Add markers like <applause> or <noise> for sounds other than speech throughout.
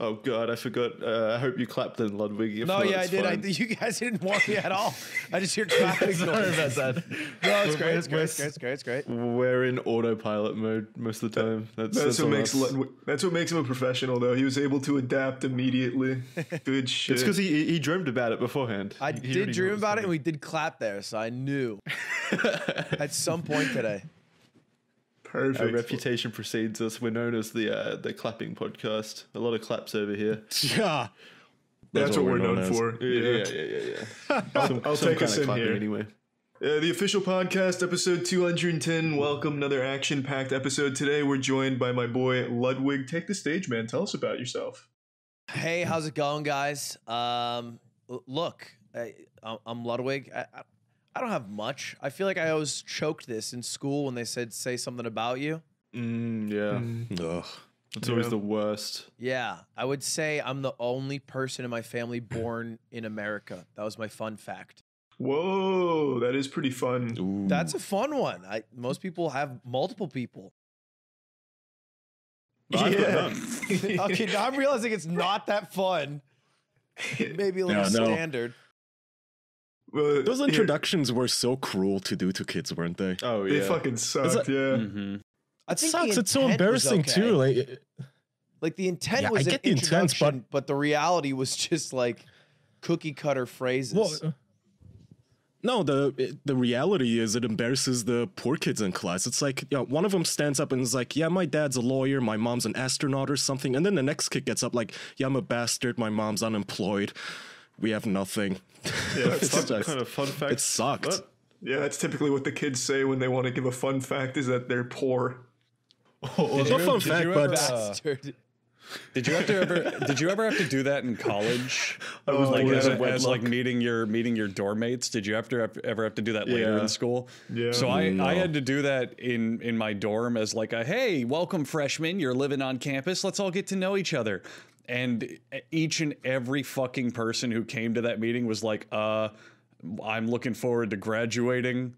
Oh god, I forgot. Uh, I hope you clapped in Ludwig. If No, not, yeah, I did. I, <laughs> you guys didn't warn me at all. I just hear <laughs> clapping. Sorry noise. about that. <laughs> No, it's great. It's great. It's great. It's great. It's great. We're in autopilot mode most of the time. That's, That's, what makes. Ludwig, that's what makes him a professional, though. He was able to adapt immediately. Good shit. It's because he he dreamed about it beforehand. I He- he did dream about it, and we did clap there, so I knew at some point today. Perfect. Our reputation precedes us. We're known as the uh, the clapping podcast. A lot of claps over here. <laughs> Yeah. That's what we're known as. for. Yeah, yeah, yeah, yeah. yeah. some, <laughs> I'll some take us in here. anyway. Uh, the official podcast, episode 210. Welcome, another action packed episode. Today, we're joined by my boy Ludwig. Take the stage, man. Tell us about yourself. Hey, how's it going, guys? Um, look, I, I'm- I'm Ludwig. I, I, I don't have much. I feel like I always choked this in school when they said say something about you. Mm, yeah, Ugh. it's always the worst. Yeah, I would say I'm the only person in my family born in America. That was my fun fact. Whoa, that is pretty fun. Ooh. That's a fun one. I most people have multiple people. Yeah. <laughs> Okay, now I'm realizing it's not that fun. <laughs> Maybe a little Yeah, no. standard. Well, Those here, introductions were so cruel to do to kids, weren't they? Oh yeah, They fucking sucked, like- yeah. hmm It sucks. It's so embarrassing okay. too. Like, Like the intent Yeah, I was an get the intent, but- but the reality was just like cookie cutter phrases. well, no. The the reality is it embarrasses the poor kids in class. It's like, yeah, one of them stands up and is like, "Yeah, my dad's a lawyer. My mom's an astronaut or something," and then the next kid gets up like, "Yeah, I'm a bastard. My mom's unemployed. We have nothing." Yeah, <laughs> It's it's just- kind of fun fact. it sucked. What? Yeah, that's typically what the kids say when they want to give a fun fact is that they're poor. It's a fun fact, you but uh, Bastard. Did you have to ever? did you ever have to do that in college? <laughs> I was like as, out a, of as like meeting your meeting your dorm mates? Did you have to ever have to do that later Yeah. in school? Yeah. So I, No. I had to do that in in my dorm as like a hey, welcome freshmen. You're living on campus. Let's all get to know each other. And each and every fucking person who came to that meeting was like, uh, I'm looking forward to graduating.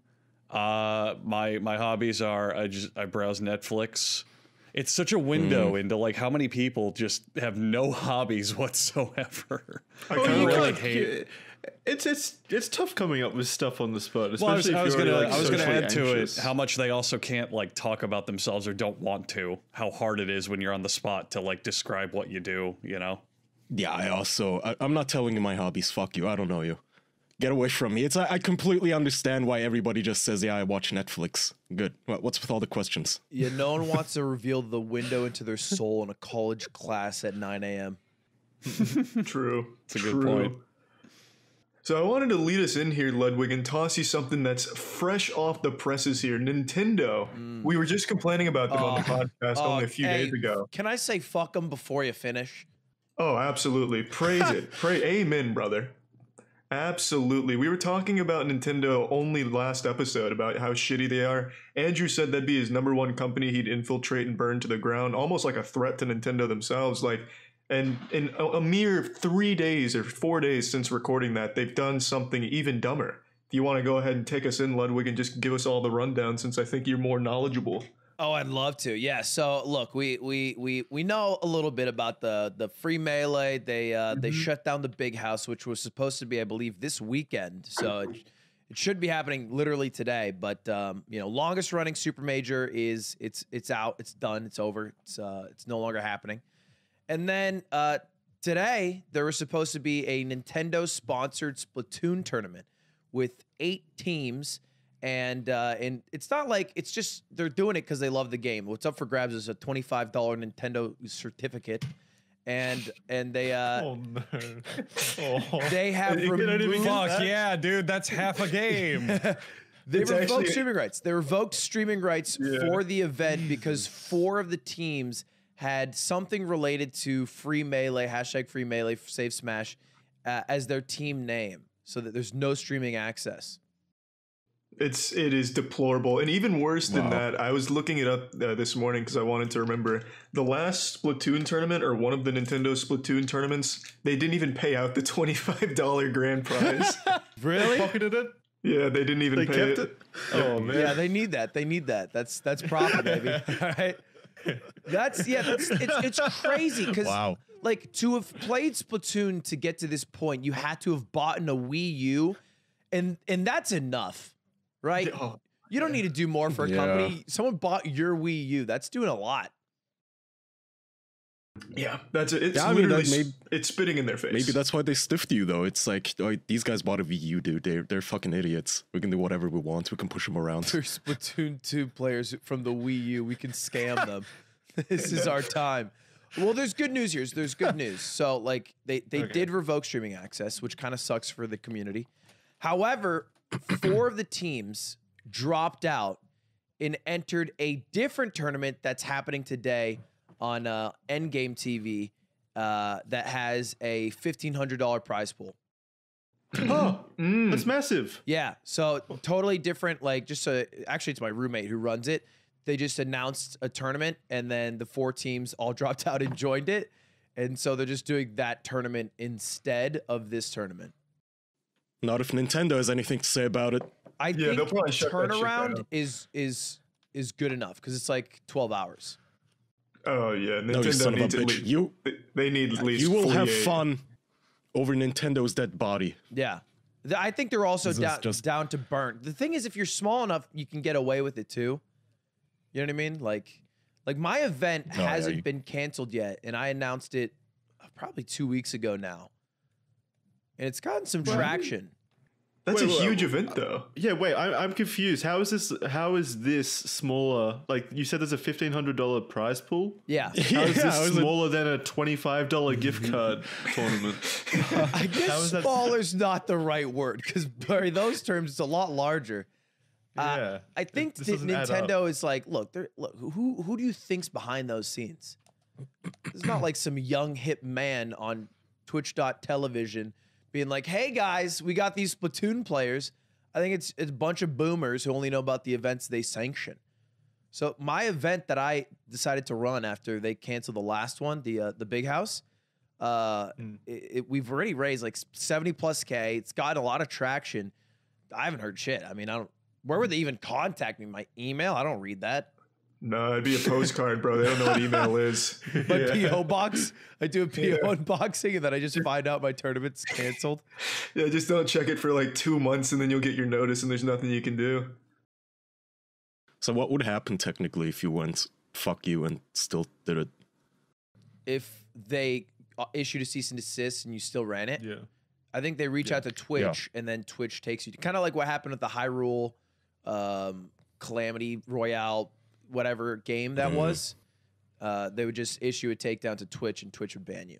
Uh, my my hobbies are I just I browse Netflix. It's such a window into like how many people just have no <laughs> hobbies whatsoever. I Well, kinda you like- can't- hate- It's it's it's tough coming up with stuff on the spot, Well, I was, especially was if you're gonna like, I was gonna socially add to it how much they also can't like talk about themselves or don't want to. How hard it is when you're on the spot to like describe what you do. You know. Yeah, I also I, I'm not telling you my hobbies. Fuck you. I don't know you. Get away from me. It's I, I completely understand why everybody just says, "Yeah, I watch Netflix." Good. What, what's with all the questions? Yeah, no one <laughs> wants to reveal the window into their soul in a college class at 9 a.m. <laughs> True. It's a good True. point. So I wanted to lead us in here, Ludwig, and toss you something that's fresh off the presses here. Nintendo. Mm. We were just complaining about them on the podcast Oh, only a few hey, days ago. Can I say fuck them before you finish? Oh, absolutely. Praise it. <laughs> Pray amen, brother. Absolutely. We were talking about Nintendo only last episode about how shitty they are. Andrew said that'd be his number one company he'd infiltrate and burn to the ground, almost like a threat to Nintendo themselves. Like, and in a, a mere three days or four days since recording that, they've done something even dumber. Do you want to go ahead and take us in, Ludwig, and just give us all the rundown since I think you're more knowledgeable? Oh, I'd love to. Yeah. So look, we we we we know a little bit about the the free melee. They uh they shut down the big house, which was supposed to be, I believe, this weekend. So it, it should be happening literally today. But um, you know, longest running super major is it's it's out, it's done, it's over, it's uh it's no longer happening. And then uh today there was supposed to be a Nintendo sponsored Splatoon tournament with eight teams and uh, and it's not like it's just they're doing it because they love the game. What's up for grabs is a twenty five dollar Nintendo certificate, and and they uh, Oh no! Oh. they have <laughs> You even removed Fuck that? yeah, dude, that's half a game. <laughs> they It's revoked actually- streaming rights. They revoked streaming rights for the event because four of the teams had something related to free melee hashtag free melee save smash uh, as their team name, so that there's no streaming access. It's it is deplorable, and even worse than Wow. that. I was looking it up uh, this morning because I wanted to remember the last Splatoon tournament or one of the Nintendo Splatoon tournaments. They didn't even pay out the <laughs> twenty five dollar grand prize. <laughs> Really? Pocketed it? yeah, they didn't even They pay kept it. it? Oh man! Yeah, they need that. They need that. That's that's profit, baby. <laughs> All right. That's yeah. That's it's it's crazy because Wow. like to have played Splatoon to get to this point, you had to have bought in a Wii U, and and that's enough, right? <laughs> Oh, You don't need to do more for a Yeah. company. Someone bought your Wii U. That's doing a lot. Yeah, that's it. It's Yeah, I mean, literally that may- s- it's spitting in their face. Maybe that's why they stiffed you though. It's like oh, these guys bought a Wii U, dude. They're they're fucking idiots. We can do whatever we want. We can push them around. There's Splatoon 2 players from the Wii U. We can scam them. <laughs> this is our time. Well, there's good news here. There's good news. So, like, they, they did revoke streaming access, which kind of sucks for the community. However, four of the teams dropped out and entered a different tournament that's happening today on uh, Endgame TV uh, that has a $1,500 prize pool. Oh, <gasps> Mm. that's massive. Yeah. So totally different. Like just a, actually, it's my roommate who runs it. They just announced a tournament, and then the four teams all <laughs> dropped out and joined it, and so they're just doing that tournament instead of this tournament. Not if Nintendo has anything to say about it. I Yeah, think probably shut that shit turnaround is is is good enough because it's like twelve hours. Oh yeah, No, you Nintendo son of a needs at bitch. least. You they- They need at least. you will have fun over Nintendo's dead body. Yeah. Th- I think they're also down just- down to burn. The thing is, if you're small enough, you can get away with it too. You know what I mean? Like, like my event Oh, hasn't you- been canceled yet, and I announced it uh, probably two weeks ago now, and it's gotten some traction. That's Wait, a wait, huge wait. event, though. Yeah, wait, I'm, I'm confused. How is this? How is this smaller? Like you said, there's a fifteen hundred dollar prize pool. Yeah, How is <laughs> Yeah, this I was a- smaller than a twenty five dollar gift <laughs> card tournament? <laughs> I guess is that- smaller's not the right word because by those terms, it's a lot larger. Uh, Yeah, I think this that doesn't add up. Nintendo is like, look, they're, look, who who do you think's behind those scenes? It's not like some young hip man on Twitch.television being like, "Hey guys, we got these Splatoon players." I think it's it's a bunch of boomers who only know about the events they sanction. So my event that I decided to run after they canceled the last one, the uh, the big house, uh, it, it- we've already raised like seventy plus k. It's got a lot of traction. I haven't heard shit. I mean, I don't. Where would they even contact me? My email? I don't read that. No, it'd be a postcard, bro. They don't know what email is. <laughs> My yeah. PO box. I do a PO unboxing, and then I just find out my tournament's canceled. yeah, just don't check it for like two months, and then you'll get your notice, and there's nothing you can do. So what would happen technically if you went fuck you and still did it? If they uh, issued a cease and desist and you still ran it, Yeah. I think they reach out to Twitch, and then Twitch takes you. Kind of like what happened with the Hyrule um, Calamity Royale, whatever game that Mhm. was. Uh, they would just issue a takedown to Twitch, and Twitch would ban you.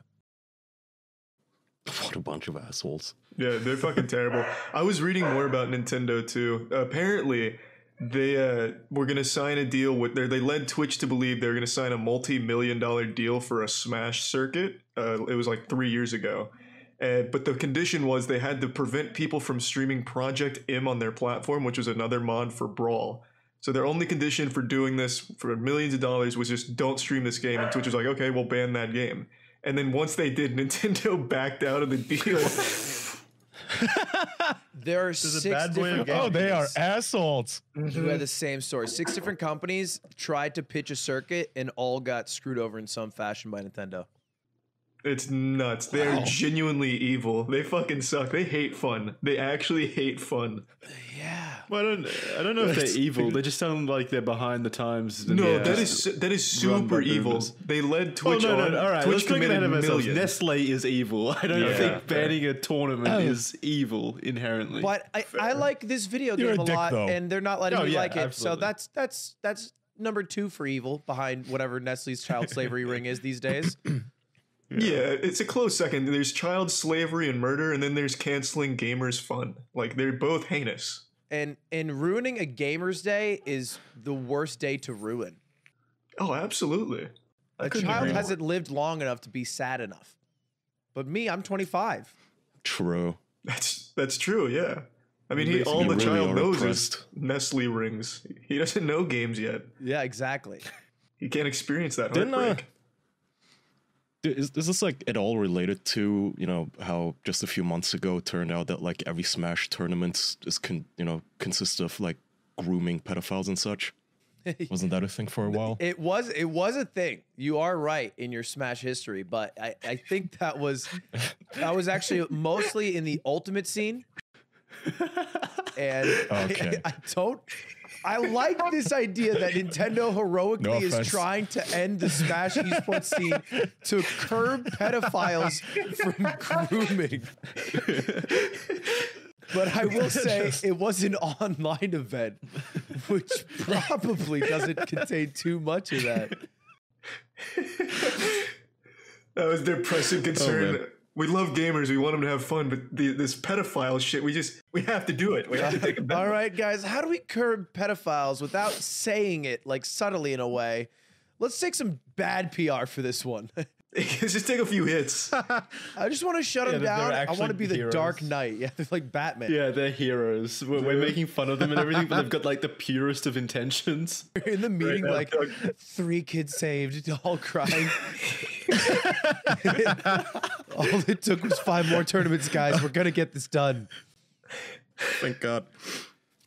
What a bunch of assholes. Yeah, they're fucking terrible. I was reading more about Nintendo too. apparently, they uh, were gonna sign a deal with. They led Twitch to believe they were gonna sign a multi-million dollar deal for a Smash circuit. Uh, it was like three years ago. Uh, but the condition was they had to prevent people from streaming Project M on their platform, which was another mod for Brawl. So their only condition for doing this for millions of dollars was just don't stream this game. And Twitch was like, okay, we'll ban that game. And then once they did, <laughs> Nintendo backed out of the deal. <laughs> There are a six bad way different of Oh, they are companies assholes. who had the same story. Six different companies tried to pitch a circuit, and all got screwed over in some fashion by Nintendo. It's nuts. They're genuinely evil. They fucking suck. They hate fun. They actually hate fun. Yeah. Well, I don't. I don't know if they're evil. They just sound like they're behind the times. and No, they're that just- is that is super evil. boomers. They led Oh Twitch no, no, on. no, all right. Twitch let's not get committed ahead of ourselves. millions. Nestle is evil. <laughs> I don't Yeah. think banning a tournament Oh. is evil inherently. But I, I like this video You're game a a dick, lot, though. and they're not letting Oh, me yeah, like it. So that's that's that's number two for evil behind whatever Nestle's child slavery ring is these days. <clears throat> Yeah, it's a close second. There's child slavery and murder, and then there's canceling gamers' fun. Like they're both heinous. And and ruining a gamer's day is the worst day to ruin. Oh, absolutely. I A child hasn't lived long enough to be sad enough. But me, I'm 25. True. That's that's true. Yeah. I mean, he, all the really child knows oppressed. is Nestle rings. He doesn't know games yet. Yeah, exactly. He can't experience that Didn't, uh, heartbreak. D- Is, is this like at all related to you know how just a few months ago it turned out that like every Smash tournament is con- you know consists of like grooming pedophiles and such? <laughs> Wasn't that a thing for a while? It was it was a thing. You are right in your Smash history, but I, I think that was that was actually mostly in the ultimate scene. <laughs> And <laughs> Okay. I, don't I like this idea that Nintendo heroically No is trying to end the Smash esports scene to curb pedophiles from grooming. But I will say it was an online event, which probably doesn't contain too much of that. That was their pressing concern. man. We love gamers. We want them to have fun, but the, this pedophile shit, we just we have to do it. We have to take a <laughs> All right, guys, how do we curb pedophiles without saying it like subtly in a way? Let's take some bad PR for this one. <laughs> <laughs> just take a few hits. <laughs> I just want to shut Yeah, them down. I want to be the heroes. Dark Knight. Yeah, <laughs> they're like Batman. Yeah, they're heroes. We're, we're making fun of them and everything, but they've got like the purest of intentions. In the meeting, now, like three kids saved, all crying. all it took was five more tournaments, guys. We're gonna get this done. Thank God.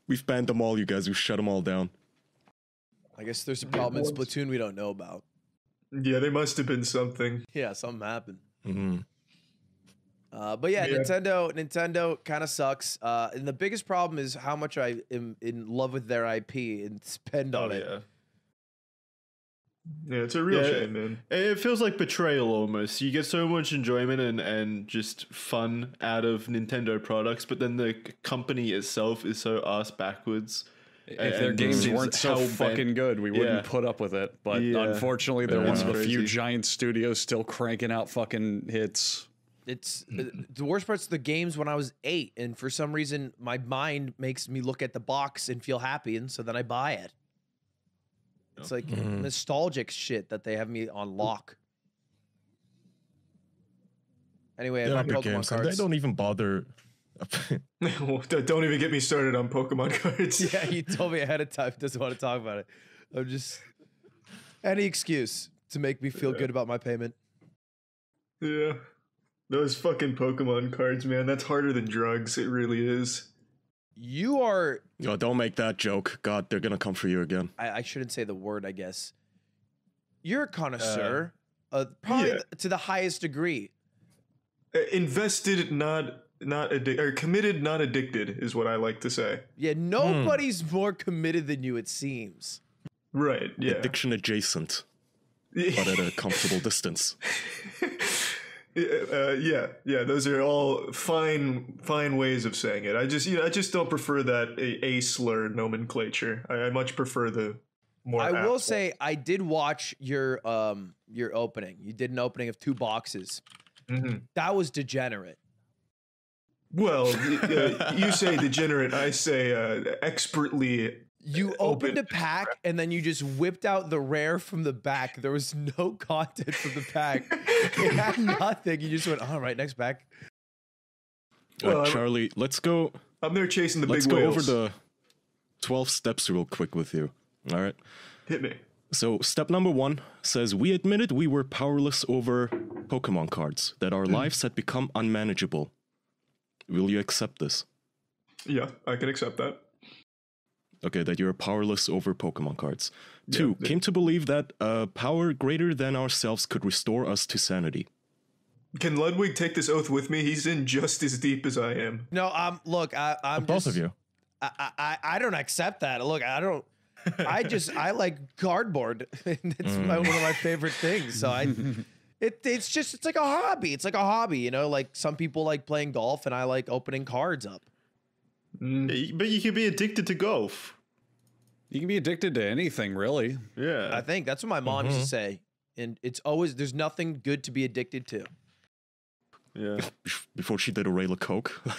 We've banned them all, you guys. We've shut them all down. I guess there's a problem in Splatoon we don't know about. Yeah, there must have been something. Yeah, something happened. hmm Uh, but yeah, Yeah. Nintendo, Nintendo kind of sucks. Uh, and the biggest problem is how much I am in love with their IP and spend on Oh it. yeah. Yeah, it's a real Yeah. shame, man. It feels like betrayal almost. You get so much enjoyment and, and just fun out of Nintendo products, but then the company itself is so ass backwards. If their games weren't so hell-bent- fucking good, we wouldn't Yeah. put up with it. But Yeah. unfortunately, they're Yeah. one of the few giant studios still cranking out fucking hits. It's uh, the worst part's the games when I was eight, and for some reason my mind makes me look at the box and feel happy, and so then I buy it. It's like nostalgic shit that they have me on lock. Anyway, They're my Pokemon games, cards. they don't even bother. <laughs> Don't even get me started on Pokemon <laughs> cards. yeah, you told me ahead of time. Doesn't want to talk about it. I'm just any excuse to make me feel good about my payment. Yeah. Those fucking Pokemon cards, man. That's harder than drugs. It really is. You are Yo, don't make that joke. God, they're gonna come for you again. I, I shouldn't say the word, I guess. You're a connoisseur, uh, probably yeah. to the highest degree. Uh, Invested, not not addicted or committed, not addicted, is what I like to say. Yeah, nobody's more committed than you, it seems. Right. Yeah. Addiction adjacent, but at a <laughs> comfortable distance. <laughs> Uh, yeah, yeah, those are all fine, fine ways of saying it. I just, you know, I just don't prefer that a, a slur nomenclature. I, I much prefer the more. I will apt say I did watch your um your opening. You did an opening of two boxes. Mhm. That was degenerate. Well, uh, you say degenerate. I say uh, expertly. You opened a pack and then you just whipped out the rare from the back. There was no <laughs> content from the pack. it had <laughs> nothing. You just went, all right, next pack. Uh, Well, I'm- Charlie, let's go. I'm there chasing the big boys. Let's go over the twelve steps real quick with you. All right. Hit me. So, step number one says We admitted we were powerless over Pokemon cards, that our lives had become unmanageable. Will you accept this? Yeah, I can accept that. Okay, that you're powerless over Pokemon cards. Two, the- came to believe that a power greater than ourselves could restore us to sanity. Can Ludwig take this oath with me? He's in just as deep as I am. No, um, look, I, I'm Both just, of you. I, I, I don't accept that. Look, I don't. I just I like cardboard. <laughs> it's my, one of my favorite things. So I, <laughs> it it's just it's like a hobby. It's like a hobby, you know. Like some people like playing golf, and I like opening cards up. Mm. Yeah, But you can be addicted to golf. You can be addicted to anything, really. Yeah. I think that's what my mom used to mm-hmm. say, and it's always there's nothing good to be addicted to. yeah. Before she did a rail of coke. <laughs>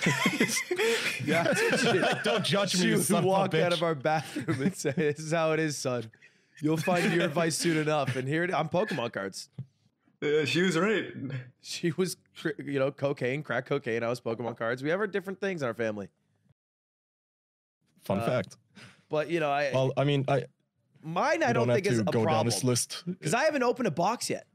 Yeah, <laughs> Don't judge me. she would walk out of our bathroom and say, "This is how it is, son. You'll find your advice soon enough." And here it, on Pokemon cards. Uh, she was right. <laughs> She was, you know, cocaine, crack cocaine. I was Pokemon cards. We have our different things in our family. Fun Uh, fact. But you know, I Well, I mean, I mine I don't, don't, think have is a go down problem this list. because I haven't opened a box yet.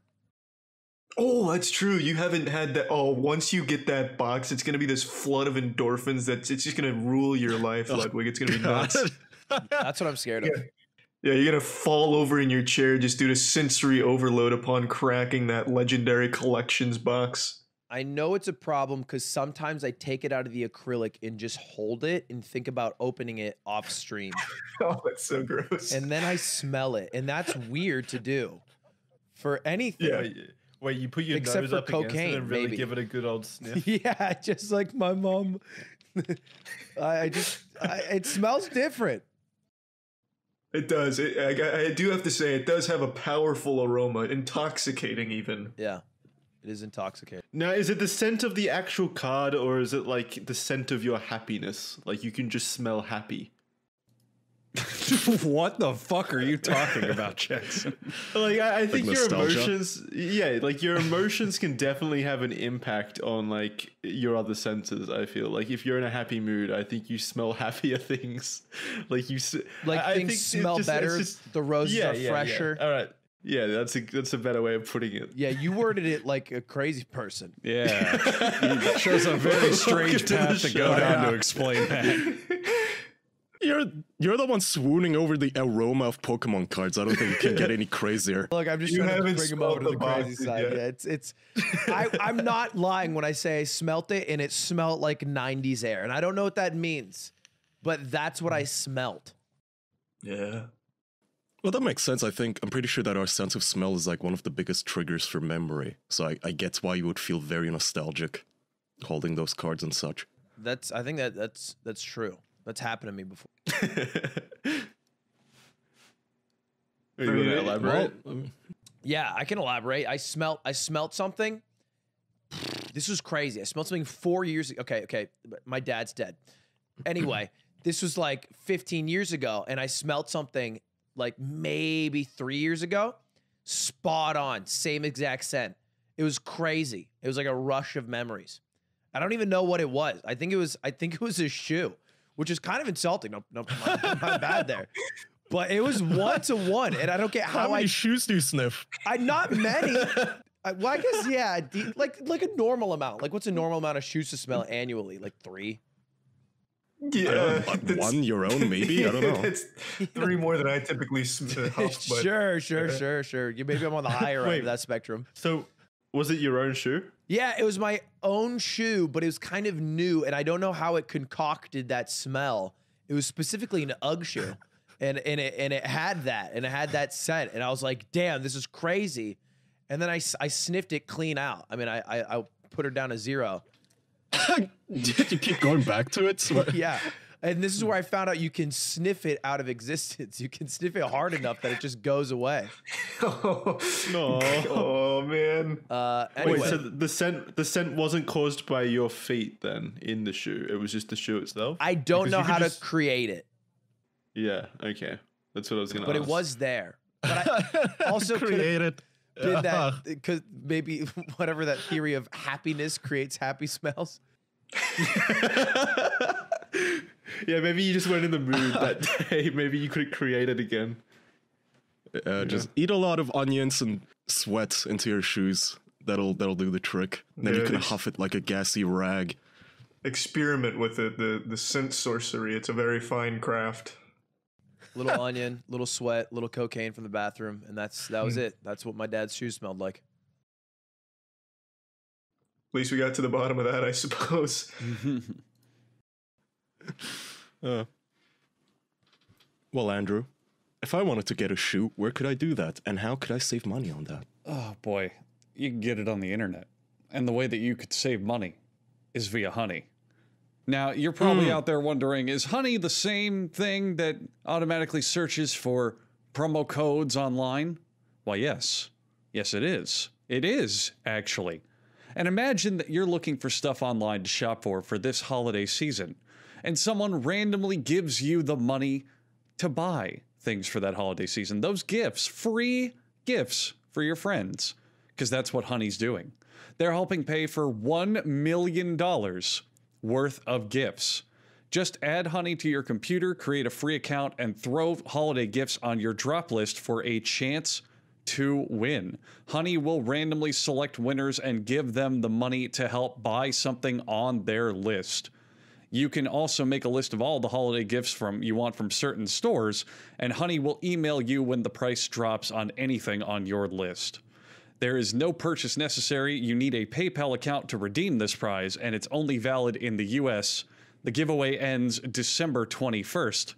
Oh, that's true. You haven't had that. Oh, once you get that box, it's gonna be this flood of endorphins. That's it's just gonna rule your life, Ludwig. It's gonna be <laughs> nuts. That's what I'm scared of. Yeah, you're gonna fall over in your chair just due to sensory overload upon cracking that legendary collections box. I know it's a problem because sometimes I take it out of the acrylic and just hold it and think about opening it off stream. <laughs> Oh, that's so gross. and then I smell it. And that's weird to do for anything. Yeah. Wait, wait, you put your Except nose for up against it cocaine, and really maybe. give it a good old sniff. <laughs> Yeah, just like my mom. <laughs> I, I just, I, it smells different. It does. It, I, I do have to say, it does have a powerful aroma, intoxicating even. Yeah, it is intoxicating. Now, is it the scent of the actual card or is it like the scent of your happiness? Like you can just smell happy. <laughs> what the fuck are you talking about, Jackson? <laughs> Like I, I think your emotions, yeah, like your emotions can definitely have an impact on like your other senses. I feel like if you're in a happy mood, I think you smell <laughs> happier things. Like you, Like I- I things think smell just- better. just- the roses yeah, are yeah, yeah. fresher. Yeah. All right, yeah, that's a that's a better way of putting it. Yeah, you worded it like a crazy person. Yeah. It shows a very strange Welcome to path to go down to explain that. You're you're the one swooning over the aroma of Pokemon cards. I don't think it can get any crazier. Look, I'm just You trying to haven't bring him over to the the crazy side. yet. Yeah, it's it's. I, I'm not lying when I say I smelt it and it smelled like '90s air, and I don't know what that means, but that's what I smelt. Yeah. Well, that makes sense. I think I'm pretty sure that our sense of smell is like one of the biggest triggers for memory. So I, I get why you would feel very nostalgic holding those cards and such. That's I think that that's that's true. That's happened to me before. <laughs> Are you gonna it- elaborate? Yeah, I can elaborate. I smelt I smelt something. <sighs> This was crazy. I smelled something four years ago. Okay, okay. My dad's dead. Anyway, <clears throat> this was like 15 years ago, and I smelled something like maybe three years ago. Spot on, same exact scent. It was crazy. It was like a rush of memories. I don't even know what it was. I think it was. I think it was a shoe, which is kind of insulting. No, no, my, my bad there. But it was one to one, and I don't get How how many I shoes do you sniff? I not many. <laughs> I, well, I guess yeah, de- like like a normal amount. Like what's a normal amount of shoes to smell annually? Like three. Yeah. Like one, your own, maybe. I don't know. <laughs> It's three more than I typically sm- uh, huff, <laughs> but sure, sure, sure, sure. You maybe I'm on the higher end of that spectrum. So, was it your own shoe? Yeah, it was my own shoe, but it was kind of new, and I don't know how it concocted that smell. It was specifically an UGG shoe, <laughs> and and it and it had that, and it had that scent, and I was like, "Damn, this is crazy." And then I, I sniffed it clean out. I mean, I, I I put her down to zero. <coughs> Did you keep going back to it? <laughs> Yeah. And this is where I found out you can sniff it out of existence. <laughs> You can sniff it hard enough that it just goes away. <laughs> oh, No. oh man. Uh, anyway, Wait, so the scent the scent wasn't caused by your feet then in the shoe. It was just the shoe itself. I don't Because know how just- to create it, Yeah. Okay. That's what I was gonna. but it was there. But I <laughs> also could have created. been that because maybe whatever that theory of happiness creates happy smells. Yeah, maybe you just weren't in the mood that <laughs> day. Maybe you could create it again. Uh, just eat a lot of onions and sweat into your shoes. That'll that'll do the trick. Then you can huff it like a gassy rag. Experiment with it, the the scent sorcery. It's a very fine craft. Little <laughs> onion, little sweat, little cocaine from the bathroom, and that's that was it. That's what my dad's shoes smelled like. At least we got to the bottom of that, I suppose. <laughs> Uh, well, Andrew, if I wanted to get a shoe, where could I do that, and how could I save money on that? Oh boy, you can get it on the internet. And the way that you could save money is via Honey. Now, you're probably out there wondering is Honey the same thing that automatically searches for promo codes online? Why, yes. Yes, it is. It is, actually. And imagine that you're looking for stuff online to shop for for this holiday season, and someone randomly gives you the money to buy things for that holiday season. Those gifts, free gifts for your friends, because that's what Honey's doing. They're helping pay for $1 million worth of gifts. Just add Honey to your computer, create a free account, and throw holiday gifts on your drop list for a chance to win. Honey will randomly select winners and give them the money to help buy something on their list. You can also make a list of all the holiday gifts from you want from certain stores, and Honey will email you when the price drops on anything on your list. There is no purchase necessary. You need a PayPal account to redeem this prize, and it's only valid in the US. The giveaway ends December 21st.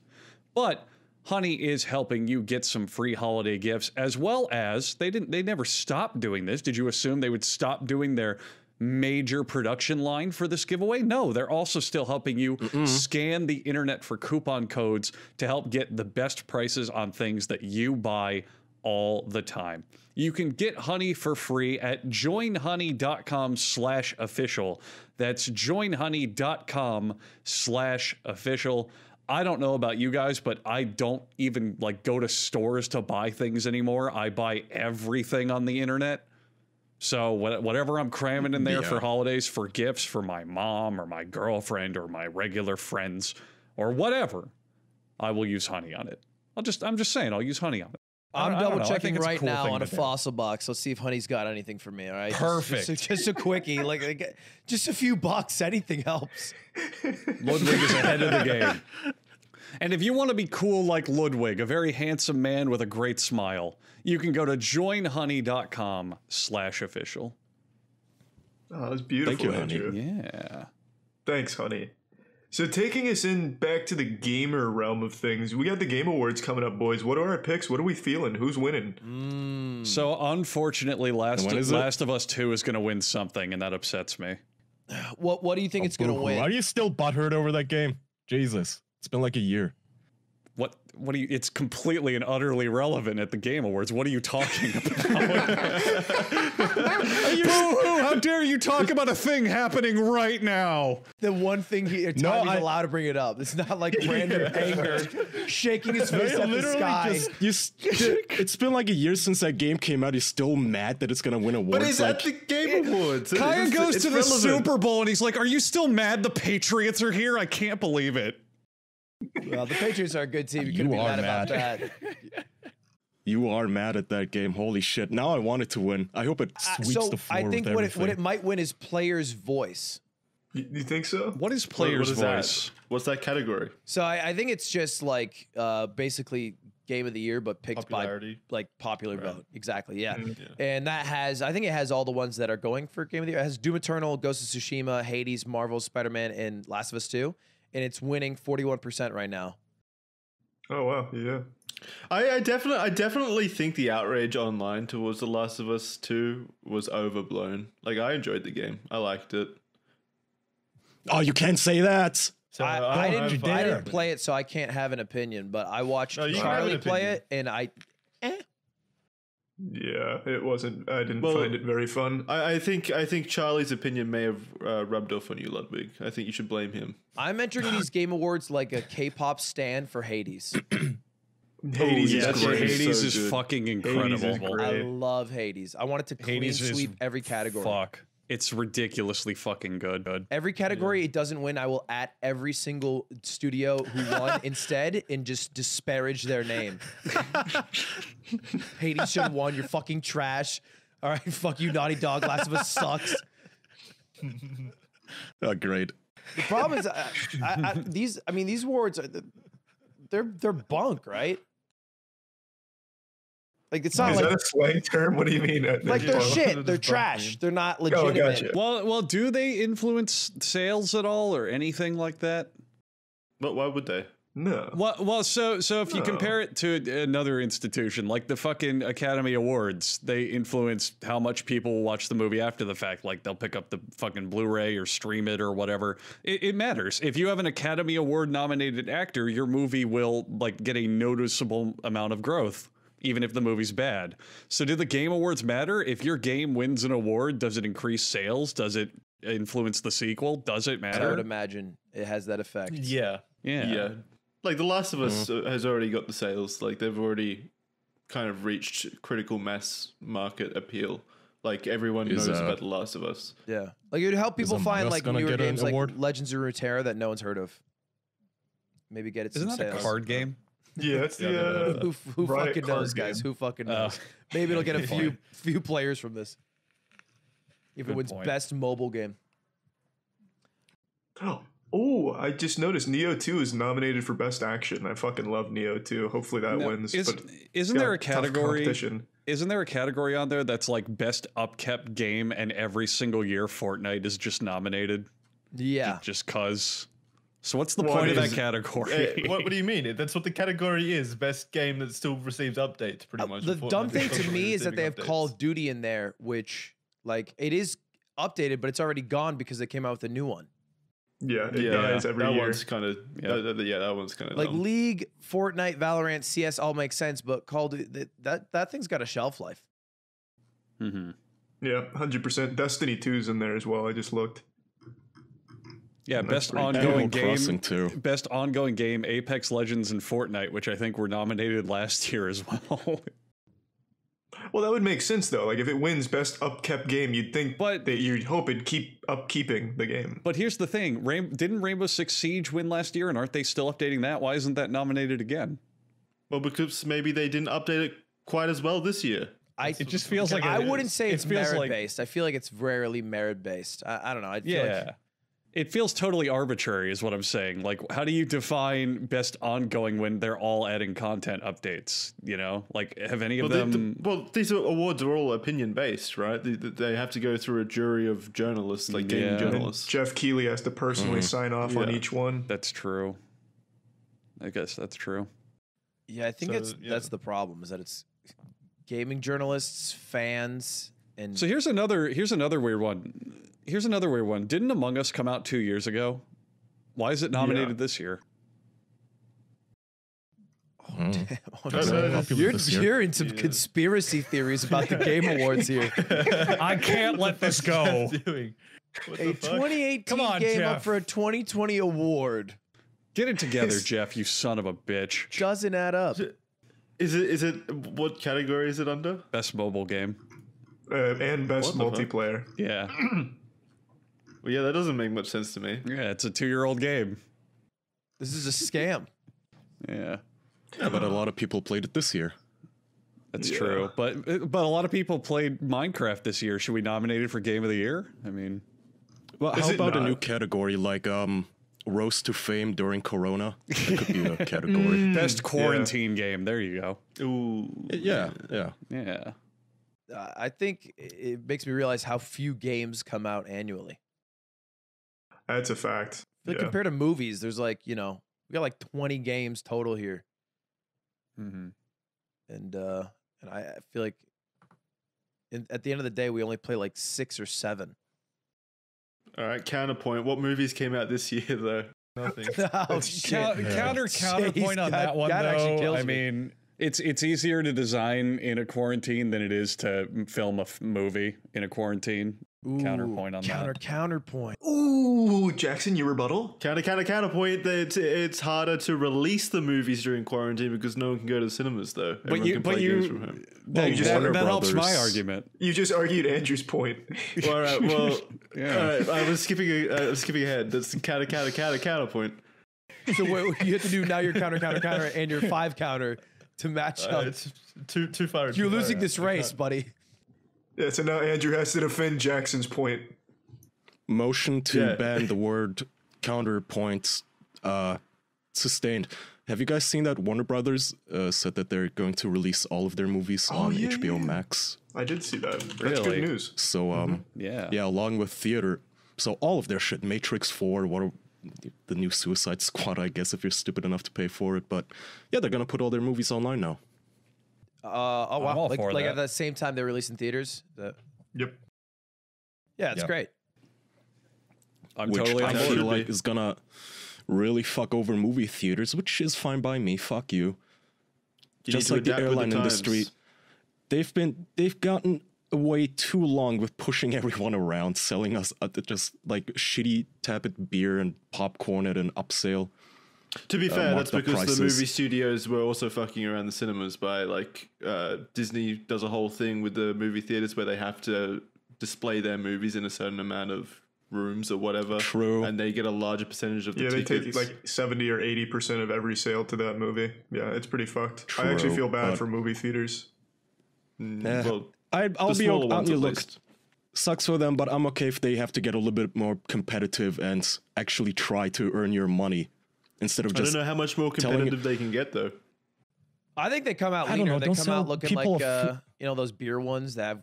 But Honey is helping you get some free holiday gifts as well as they didn't they never stopped doing this. Did you assume they would stop doing their major production line for this giveaway? No, they're also still helping you scan the internet for coupon codes to help get the best prices on things that you buy all the time. You can get honey for free at joinhoney.com slash official. That's joinhoney.com slash official. I don't know about you guys, but I don't even like go to stores to buy things anymore. I buy everything on the internet. So whatever I'm cramming in there for holidays, for gifts for my mom or my girlfriend or my regular friends or whatever, I will use honey on it. I'll just I'm just saying I'll use honey on it. I I'm don't- I don't double checking think it's a right cool now on to a do. fossil box. Let's see if Honey's got anything for me. All right, Just- Perfect. Just, just a quickie, like, like, just a few bucks. Anything helps. Ludwig is ahead of the <laughs> game. And if you want to be cool like Ludwig, a very handsome man with a great smile, you can go to joinhoney.com slash official. Oh, that's beautiful, you, honey. Andrew. Yeah. Thanks, honey. So taking us in back to the gamer realm of things, we got the Game Awards coming up, boys. What are our picks? What are we feeling? Who's winning? Hmm. So unfortunately, Last, when is? Last of Us 2 is going to win something, and that upsets me. What What do you think it's gonna Boo-hoo. win? Are you still butthurt over that game? Jesus, it's been like a year. What what do you it's completely and utterly relevant at the Game Awards. What are you talking <laughs> about? Boo-hoo, how dare you talk about a thing happening right now? the one thing he time No, he's I- allowed to bring it up. It's not like <laughs> random anger, shaking his fist at the sky. just you. St- <laughs> it's been like a year since that game came out. You're still mad that it's gonna win awards. But it's like, at the Game Awards. Kyan goes it's to the relevant. Super Bowl and he's like, Are you still mad the Patriots are here? I can't believe it. Well, the Patriots are a good team. You You couldn't be are mad, about that. <laughs> you are mad at that game. Holy shit! Now I want it to win. I hope it Uh, sweeps so the floor I think with what it, what it might win is player's voice. You, you think so? What is What- player's what is voice? that? What's that category? So I, I think it's just like uh, basically game of the year, but picked Popularity. by like popular Right. vote. Exactly, yeah. Yeah. And that has, I think it has all the ones that are going for game of the year. It has Doom Eternal, Ghost of Tsushima, Hades, Marvel, Spider Man, and Last of Us Two, and it's winning forty one percent right now. Oh wow, yeah. I, I definitely, I definitely think the outrage online towards The Last of Us Two was overblown. Like, I enjoyed the game. I liked it. oh, you can't say that. So I, don't I didn't, I didn't play it, so I can't have an opinion. But I watched No, you can have Charlie play it, and I, eh. Yeah, it wasn't. I didn't Well- find it very fun. I, I think, I think Charlie's opinion may have uh, rubbed off on you, Ludwig. I think you should blame him. I'm entering these game awards like a K-pop stand for Hades. <clears throat> Hades yeah, is great. right. Hades so is good. fucking is incredible. great. I love Hades. I want it to clean Hades sweep every category. Fuck. It's ridiculously fucking good. good. Every category it doesn't win, I will at every single studio who won <laughs> instead and just disparage their name. Hades should have won. You're fucking trash. All right, <laughs> fuck you, Naughty Dog. Last of Us sucks. Oh, great. The problem is, I, I, I, these. I mean, these awards are they're they're bunk, right? Like it's not Is like that a slang term? What do you mean? Like they're shit. They're Just trash. bunking. They're not oh, legitimate. Oh, legitimate. gotcha. Well, well, do they influence sales at all or anything like that? But why would they? No. Well, well, so so if you compare it to another institution like the fucking Academy Awards, they influence how much people watch the movie after the fact. Like they'll pick up the fucking Blu-ray or stream it or whatever. It, it matters. If you have an Academy Award nominated actor, your movie will like get a noticeable amount of growth. Even if the movie's bad. So, do the Game Awards matter? If your game wins an award, does it increase sales? Does it influence the sequel? Does it matter? I would imagine it has that effect. Yeah. Yeah. Yeah. Like The Last of Us uh, has already got the sales. Like they've already kind of reached critical mass market appeal. Like everyone Is, knows uh, about The Last of Us. Yeah, like it would help people find like gonna newer get games like award? Legends of Runeterra that no one's heard of. Maybe get it. Isn't some that a sales. card game? Yeah, it's Yeah, the. no, no, Uh. Who, who fucking card knows, guys? Who fucking Oh. knows? Maybe it'll get a <laughs> few point. few players from this. If it wins point. best mobile game, Oh, Oh, I just noticed Nioh 2 is nominated for Best Action. I fucking love Nioh 2. Hopefully that Now, wins. is, but isn't there a category? Isn't there a category on there that's like best upkept game, and every single year Fortnite is just nominated Yeah. just cause? So what's the What point of that category? Eh, what, what do you <laughs> mean? That's what the category is. Best game that still receives updates, pretty much. Uh, the dumb thing to <laughs> me is that they have updates. Call of Duty in there, which like it is updated, but it's already gone because they came out with a new one. Yeah, it Yeah, dies every that year. one's kind of Yeah. yeah. yeah, that one's kind of Like dumb. League, Fortnite, Valorant, CS all make sense, but Call of Duty that that, that thing's got a shelf life. Mm-hmm. Yeah, 100%. Destiny 2 is in there as well. I just looked. Yeah, best pretty- ongoing Animal Crossing game. too. Best ongoing game, Apex Legends and Fortnite, which I think were nominated last <laughs> year as well. Well, that would make sense though. Like if it wins best upkept game, you'd think But- that you'd hope it'd keep upkeeping the game. but here's the thing: Rain- didn't Rainbow Six Siege win last year, and aren't they still updating that? Why isn't that nominated again? well, because maybe they didn't update it quite as well this year. I It just feels like I a- wouldn't say it it's feels merit like- based. I feel like it's rarely merit based. I, I don't know. I feel Yeah. like It feels totally arbitrary, is what I'm saying. Like, how do you define best ongoing when they're all adding content updates? You know, like, have any of Well, them? the- the- well, these awards are all opinion based, right? They, they- they have to go through a jury of journalists, like gaming Yeah. journalists. Geoff Keighley has to personally mm-hmm. sign off on each one. That's true. I guess that's true. yeah, I think So, it's yeah. that's the problem is that it's gaming journalists, fans, and So here's another. Here's another weird one. Here's another weird one. Didn't Among Us come out two years ago? Why is it nominated this year? Hmm. Oh, That's no. very you're, this year. you're in some conspiracy theories about the <laughs> game awards here. <laughs> I can't let this go. Doing? What A the fuck? 2018 on, game up for a 2020 award Get it together, Geoff. You son of a bitch. doesn't add up. Is it? Is it? What category is it under? Best mobile game. Uh, and best What the fuck? multiplayer. Yeah. <clears throat> Well, yeah, that doesn't make much sense to me. Yeah. It's a two-year-old game. This is a scam. Yeah. Yeah, but a lot of people played it this year. That's Yeah. true. But but a lot of people played Minecraft this year. Should we nominate it for Game of the Year? I mean, Well, Is how it about a new category like um roast to fame during Corona? That could be a <laughs> category. best quarantine game. There you go. Ooh. yeah, yeah. Yeah. Uh, I think it- it makes me realize how few games come out annually. That's a fact. Like Yeah. compared to movies, there's like you know we got like 20 games total here, Mm-hmm. and uh and I, I feel like in, at the end of the day we only play like six or seven. All right. Counterpoint. What movies came out this <laughs> year though? Nothing. <laughs> oh shit! Counter, counter <laughs> Jeez, counterpoint on that, that- one that actually though. kills I me. Mean, it's it's easier to design in a quarantine than it is to film a f- movie in a quarantine. counterpoint on that. counter, Counterpoint. Ooh, Jackson, your rebuttal? Counter, counter, counterpoint. That it's, it's harder to release the movies during quarantine because no one can go to the cinemas though. But Everyone you, but you, from home. that, you just that- that helps my argument. You just argued Andrew's point. All right. Well, <laughs> Yeah. all right. I was skipping. A, uh, I was skipping ahead. That's counter, counter, counter, counterpoint. So what you have to do now your counter, counter, counter, and your five counter to match Uh, up. it's too too far. You're too losing out. this race, can't. buddy. yeah, so now Andrew has to defend Jackson's point. Motion to Yeah. ban the word counterpoint uh, sustained. Have you guys seen that Warner Brothers uh, said that they're going to release all of their movies on yeah, HBO yeah. Max? I did see that. That's Really? good news. So um, Yeah. yeah, along with theater. So all of their shit, Matrix Four, what are, the new Suicide <laughs> Squad, I guess, if you're stupid enough to pay for it. But yeah, they're gonna put all their movies online now. Uh, oh wow! all Like, for like that. at the same time they're releasing theaters. The- Yep. yeah, it's Yeah. great. I'm which totally I feel like is gonna really fuck over movie theaters, which is fine by me. Fuck you. You Just like the adapt with airline industry, they've been they've gotten away too long with pushing <laughs> everyone around, selling us uh, just like shitty tepid beer and popcorn at an upsale. To be fair, marked that's up because the movie studios were also fucking around the cinemas by like uh, Disney does a whole thing with the movie theaters where they have to display their movies in a certain amount of rooms or whatever. True. And they get a larger percentage of the Yeah, they tickets. take like 70 or 80% of every sale to that movie. Yeah, it's pretty fucked. I actually feel bad but- for movie theaters. Mm, Eh, well, I, I'll the be smaller out ones on at look. least. sucks for them, but I'm okay if they have to get a little bit more competitive and actually try to earn your money instead of just. I don't know how much more telling it- competitive they can get though. I think they come out I leaner. know, They come out looking like uh, f- you know those beer ones that have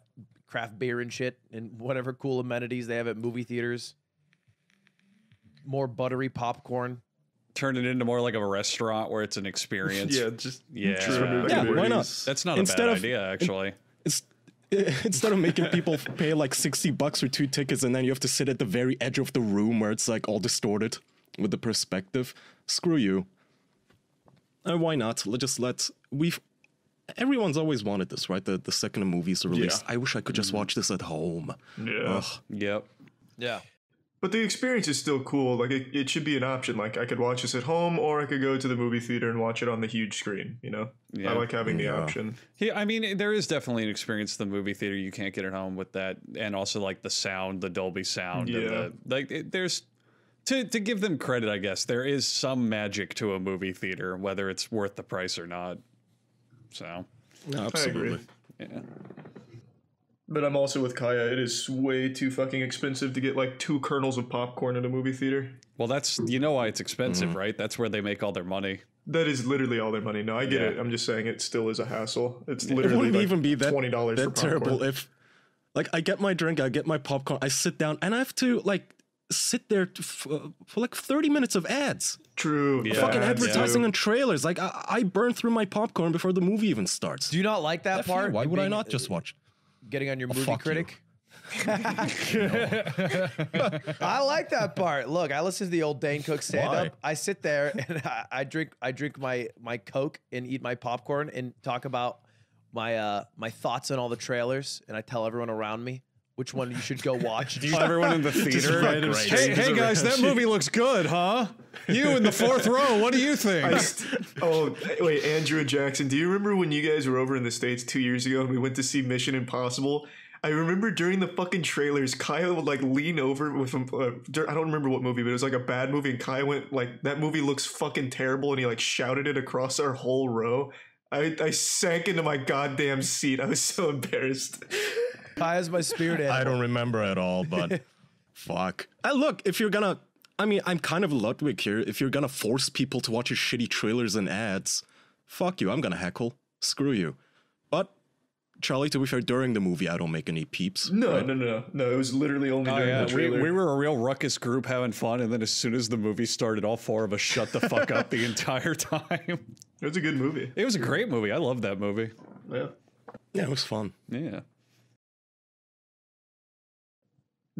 craft beer and shit and whatever cool amenities they have at movie theaters. More buttery popcorn. Turn it into more like a restaurant where it's an experience. <laughs> Yeah, just Yeah. just remove Yeah, why not? That's not Instead a bad of- idea, actually. it's <laughs> instead of making people pay like 60 bucks for two tickets and then you have to sit at the very edge of the room where it's like all distorted with the perspective screw you uh, why not Let's just let we've everyone's always wanted this right the, the second a movie's released i wish i could just watch this at home Yeah. Ugh. Yep. Yeah. But the experience is still cool. Like it, it should be an option. Like I could watch this at home, or I could go to the movie theater and watch it on the huge screen. You know, Yeah. I like having the Yeah. option. Yeah, I mean, there is definitely an experience the movie theater you can't get at home with that, and also like the sound, the Dolby sound, and Yeah. the, like it, there's to to give them credit, I guess there is some magic to a movie theater, whether it's worth the price or not. So, No, I absolutely agree. yeah, But I'm also with Kaya. It is way too fucking expensive to get like two kernels of popcorn at a movie theater. well, that's you know why it's expensive, Mm-hmm. right? That's where they make all their money. That is literally all their money. No, I get Yeah. it. I'm just saying it still is a hassle. It's literally it literally wouldn't like even be that, twenty dollars for that terrible if like i get my drink i get my popcorn i sit down and i have to like sit there to, f- uh, for like 30 minutes of ads True. Yeah, fucking ads, advertising too. and trailers. Like I, I burn through my popcorn before the movie even starts. Do you not like that F part? Why would I not just watch? Getting on your movie fuck you. critic? <laughs> I like that part. Look, I listen to the old Dane Cook stand up. I sit there <laughs> and I, I drink I drink my my Coke and eat my popcorn and talk about my uh my thoughts on all the trailers and I tell everyone around me which one you should go watch. Do you, Everyone in the <laughs> theater. random Hey, hey guys, that movie looks good, huh? You in the fourth row. What do you <laughs> think? St- oh wait, Andrew and Jackson, do you remember when you guys were over in the states two years ago and we went to see Mission Impossible? I remember during the fucking trailers, Kaya would like lean over with him. Uh, I don't remember what movie, but it was like a bad movie, and Kaya went like, "That movie looks fucking terrible," and he like shouted it across our whole row. I, I sank into my goddamn seat. I was so embarrassed. Kaya's my spirit <laughs> animal. I don't remember at all, but <laughs> Fuck. Uh, look, if you're gonna, I mean, I'm kind of Ludwig here. If you're gonna force people to watch your shitty trailers and ads, fuck you. I'm gonna heckle. Screw you. But Charlie, to be fair, during the movie, I don't make any peeps. No, right? no, no, no, no. It was literally only Oh, during yeah, the we, trailer. we were a real ruckus group having fun, and then as soon as the movie started, all four of us shut the fuck up the <laughs> entire time. it was a good movie. It was a great movie. I love that movie. Yeah. Yeah, it was fun. Yeah.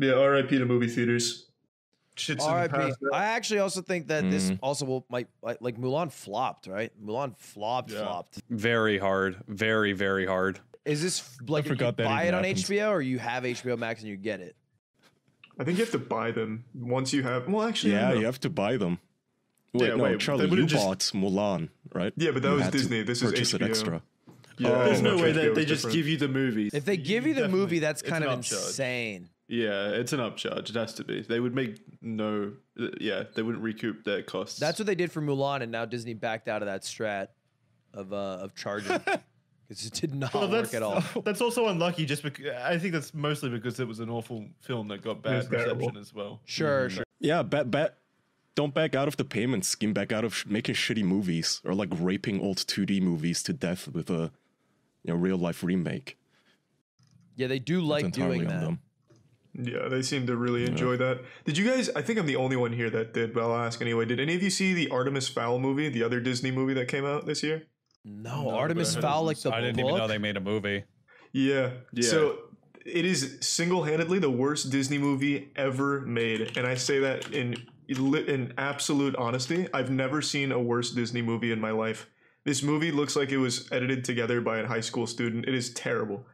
Yeah. R.I.P. to movie theaters. Shit's in the R.I.P. past. I actually also think that Mm-hmm. this also will might like, like Mulan flopped, right? Mulan flopped, Yeah. flopped. Very hard. Very, very hard. Is this like you forgot that buy it on happens. HBO or you have HBO Max and you get it? I think you have to buy them once you have. Well, actually, Yeah, you have to buy them. Wait, Yeah, no, wait, Charlie, you just- bought Mulan, right? Yeah, but that You was Disney. This is purchase it HBO. extra. Yeah, Oh. There's no no, way that was they just different. give you the movie. If they give you the definitely- movie, that's kind an of upcharge. insane. Yeah, it's an upcharge. It has to be. They would make no. uh, Yeah, they wouldn't recoup their costs. That's what they did for Mulan, and now Disney backed out of that strat of uh, of charging because <laughs> it did not Well, work that's at all. <laughs> that's also unlucky. Just because I think that's mostly because it was an awful film that got bad reception as well. Sure, sure. Yeah, bet, bet. Don't back out of the payment scheme. Back out of sh- making shitty movies or like raping old 2D movies to death with a you know real life remake. Yeah, they do like doing that. them. Yeah, they seem to really enjoy that. Did you guys? I think I'm the only one here that did, but I'll ask anyway. Did any of you see the Artemis Fowl movie, the other Disney movie that came out this year? No, No, Artemis Fowl, like the I didn't book. even know they made a movie. Yeah. Yeah. So it is single-handedly the worst Disney movie ever made, and I say that in in absolute honesty. I've never seen a worse Disney movie in my life. This movie looks like it was edited together by a high school student. It is terrible.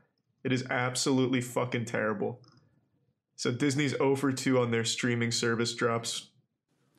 It is absolutely fucking terrible. So Disney's 0 for 2 on their streaming service drops.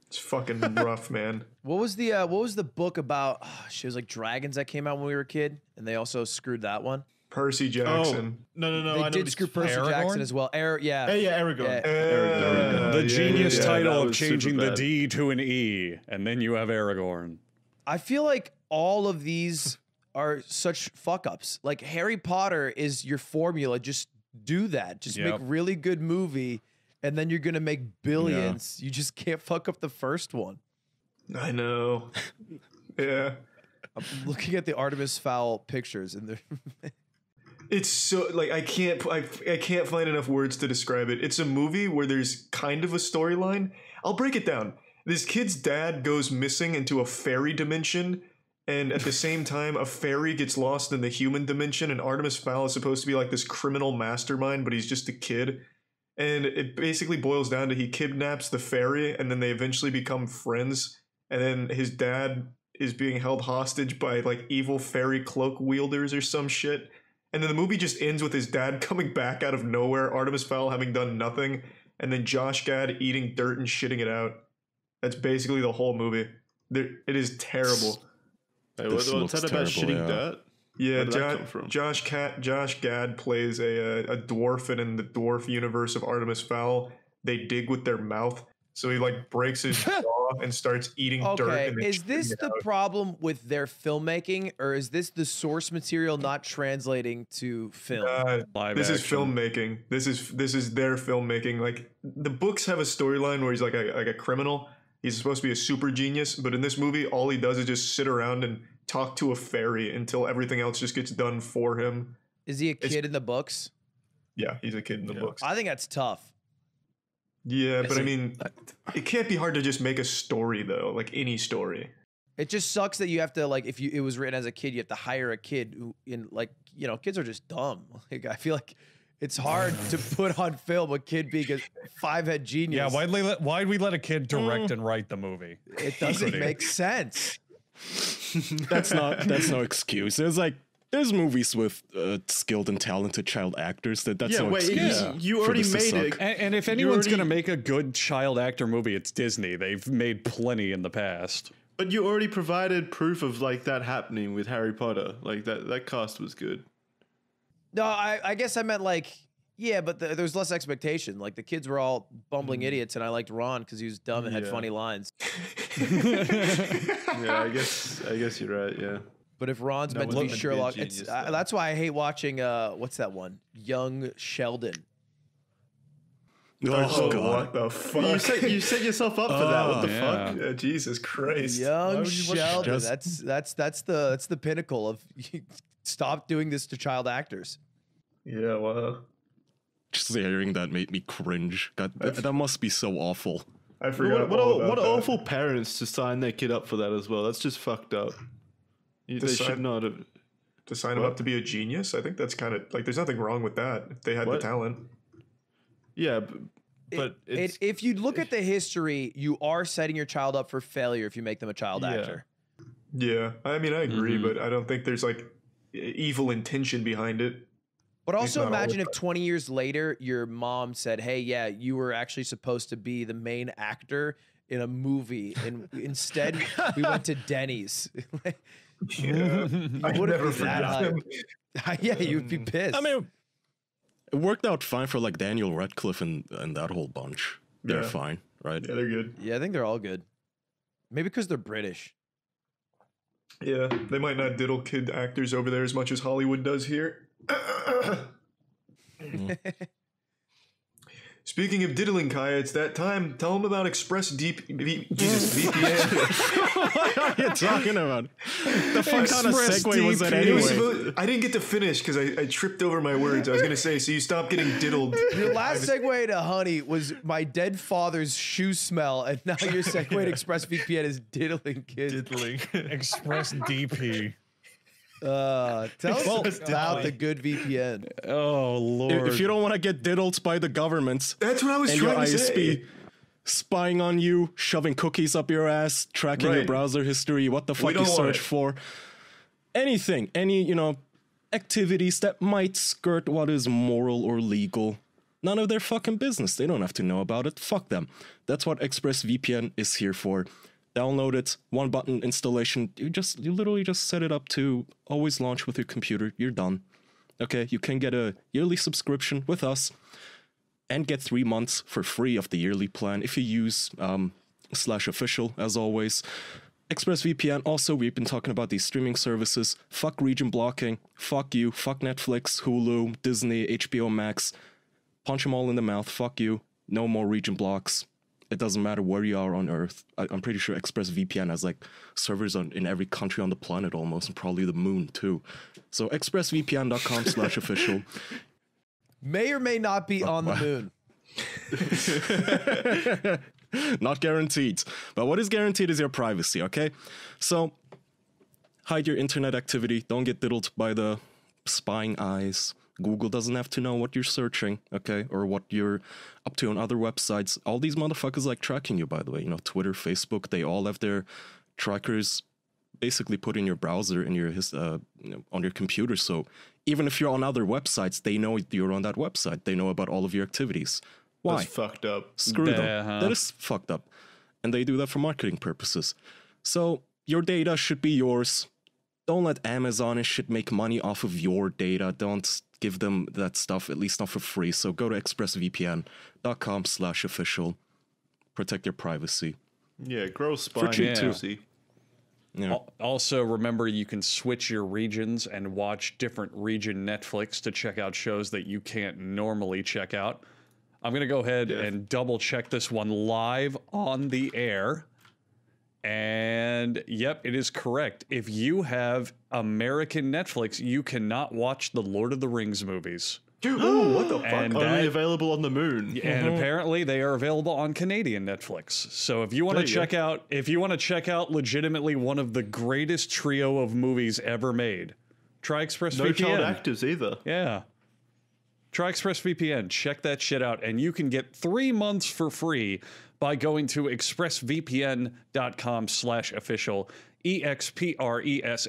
It's fucking <laughs> rough, man. What was the uh, what was the book about? Oh, she was like dragons that came out when we were a kid, and they also screwed that one. Percy Oh Jackson. no no no! they I did screw he's- Percy Jackson as well. Air, yeah. Hey, yeah, Eragon. Yeah. Uh, The yeah, genius yeah, that title of changing the. D to an E, and then you have Eragon. I feel like all of these are such fuck ups. Like Harry Potter is your formula. Just do that. Just Yep. make really good movie, and then you're gonna make billions. You just can't fuck up the first one. I know. <laughs> yeah. I'm looking at the Artemis Fowl pictures, and they're <laughs> It's so like I can't I, I can't find enough words to describe it. It's a movie where there's kind of a storyline. I'll break it down. This kid's dad goes missing into a fairy dimension, and at the same time, a fairy gets lost in the human dimension. And Artemis Fowl is supposed to be like this criminal mastermind, but he's just a kid. And it basically boils down to he kidnaps the fairy, and then they eventually become friends. And then his dad is being held hostage by like evil fairy cloak wielders or some shit. And then the movie just ends with his dad <laughs> coming back out of nowhere, Artemis Fowl having done nothing, and then Josh Gad eating dirt and shitting it out. That's basically the whole movie. It is terrible. Hey, This what, what's looks that about terrible, shitting yeah. dirt? Yeah, Where Jo- Josh Cat, Josh Gad plays a, a a dwarf, and in the dwarf universe of Artemis Fowl, they dig with their mouth. So he like breaks his <laughs> jaw and starts eating dirt. okay. And Is this the out. problem with their filmmaking, or is this the source material not translating to film? Uh, Live this is filmmaking. This is this is their filmmaking. Like the books have a storyline where he's like a like a criminal. He's supposed to be a super genius, but in this movie, all he does is just sit around and talk to a fairy until everything else just gets done for him. is he a kid in the books? Yeah, he's a kid in the books. I think that's tough. Yeah, but I mean, it can't be hard to just make a story though, like any story. It just sucks that you have to like if you it was written as a kid, you have to hire a kid who in like you know kids are just dumb. <laughs> Like I feel like it's hard to put on film a kid being a five head genius. Yeah, why'd we let why'd we let a kid direct and write the movie? it doesn't make sense. <laughs> That's not that's no excuse. There's like there's movies with uh, skilled and talented child actors that that's Yeah, no wait, excuse. you, you already made it. And, and if anyone's already- gonna make a good child actor movie, it's Disney. They've made plenty in the past. But you already provided proof of like that happening with Harry Potter. Like that that cast was good. No, I, I guess I meant like yeah, but the, there's less expectation. Like the kids were all bumbling idiots, and I liked Ron because he was dumb and had funny lines. <laughs> Yeah, I guess I guess you're right. Yeah. But if Ron's That meant to be meant to be a Sherlock, it's, genius, uh, that's why I hate watching. Uh, what's that one? Young Sheldon. Oh, god. what the fuck? You set you set yourself up for that. What the yeah. fuck? yeah, Jesus Christ. Young would you watch Sheldon. Just- That's that's that's the that's the pinnacle of <laughs> stop doing this to child actors. Yeah, wow. Just hearing that made me cringe. God, that, that must be so awful. I forgot. What, what, all about what that. awful parents to sign their kid up for that as well. That's just fucked up. You, To they should not have. to sign him up to be a genius. I think that's kind of like there's nothing wrong with that if they had What? the talent. Yeah, b- but It- it's, if you look at the history, you are setting your child up for failure if you make them a child Yeah. actor. Yeah, I mean I agree, Mm-hmm. but I don't think there's like e- evil intention behind it. But also imagine if 20 years later your mom said, "Hey, yeah, you were actually supposed to be the main actor in a movie, and instead <laughs> we went to Denny's." <laughs> Yeah, I wouldn't never <laughs> be that forgot him. yeah, you'd be pissed. I mean, it worked out fine for like Daniel Radcliffe and, and that whole bunch. They're Yeah. fine, right? Yeah, they're good. yeah, I think they're all good. Maybe because they're British. Yeah, they might not diddle kid actors over there as much as Hollywood does here. Speaking of diddling, Kaya, it's that time. Tell them about Express Deep v, Jesus <laughs> VPN. what are you talking about? The fuck kind of Express segue was that DP. Was anyway? supposed- I didn't get to finish because I, I tripped over my words. I was gonna say, so you stop getting diddled. Your last segue to Honey was my dead father's shoe smell, and now your segue to ExpressVPN is diddling kids. diddling. <laughs> Express DP. Uh, <laughs> tell us Well, about the good VPN. Oh lord. If you don't want to get diddled by the government That's what I was and your trying to ISP say. spying on you, shoving cookies up your ass, tracking your browser history, what the fuck you search for, anything, any, you know, activities that might skirt what is moral or legal. None of their fucking business. They don't have to know about it. Fuck them. That's what ExpressVPN is here for. Download it, one button installation. You just you literally just set it up to always launch with your computer. You're done. Okay, you can get a yearly subscription with us and get three months for free of the yearly plan if you use um, slash official as always. ExpressVPN, also, we've been talking about these streaming services. Fuck region blocking. Fuck you. Fuck Netflix, Hulu, Disney, HBO Max. Punch them all in the mouth. Fuck you. No more region blocks. It doesn't matter where you are on Earth. I, I'm pretty sure ExpressVPN has like servers on, in every country on the planet almost, and probably the moon too. So expressvpn.com <laughs> slash official. May or may not be uh, on the moon. <laughs> Not guaranteed. But what is guaranteed is your privacy, okay? So hide your internet activity. Don't get diddled by the spying eyes. Google doesn't have to know what you're searching, okay? Or what you're up to on other websites. All these motherfuckers like tracking you, by the way. You know, Twitter, Facebook, they all have their trackers basically put in your browser in your uh, you know, on your computer. So even if you're on other websites, they know you're on that website. They know about all of your activities. Why? That's fucked up. Screw them. Uh-huh. That is fucked up. And they do that for marketing purposes. So your data should be yours. Don't let Amazon and shit make money off of your data. Don't give them that stuff, at least not for free. So go to expressvpn.com slash official. Protect your privacy. Yeah, grow spine. cheap, too. too. Yeah. Also, remember you can switch your regions and watch different region Netflix to check out shows that you can't normally check out. I'm going to go ahead and double check this one live on the air. And yep, it is correct. If you have American Netflix, you cannot watch the Lord of the Rings movies. Ooh, what the fuck? And Only that- available on the moon. and mm-hmm. apparently they are available on Canadian Netflix. So if you want to There you go. check out if you want to check out legitimately one of the greatest trio of movies ever made, try ExpressVPN. No child actors either. Yeah. Try ExpressVPN. Check that shit out. And you can get three months for free by going to expressvpn.com slash official. E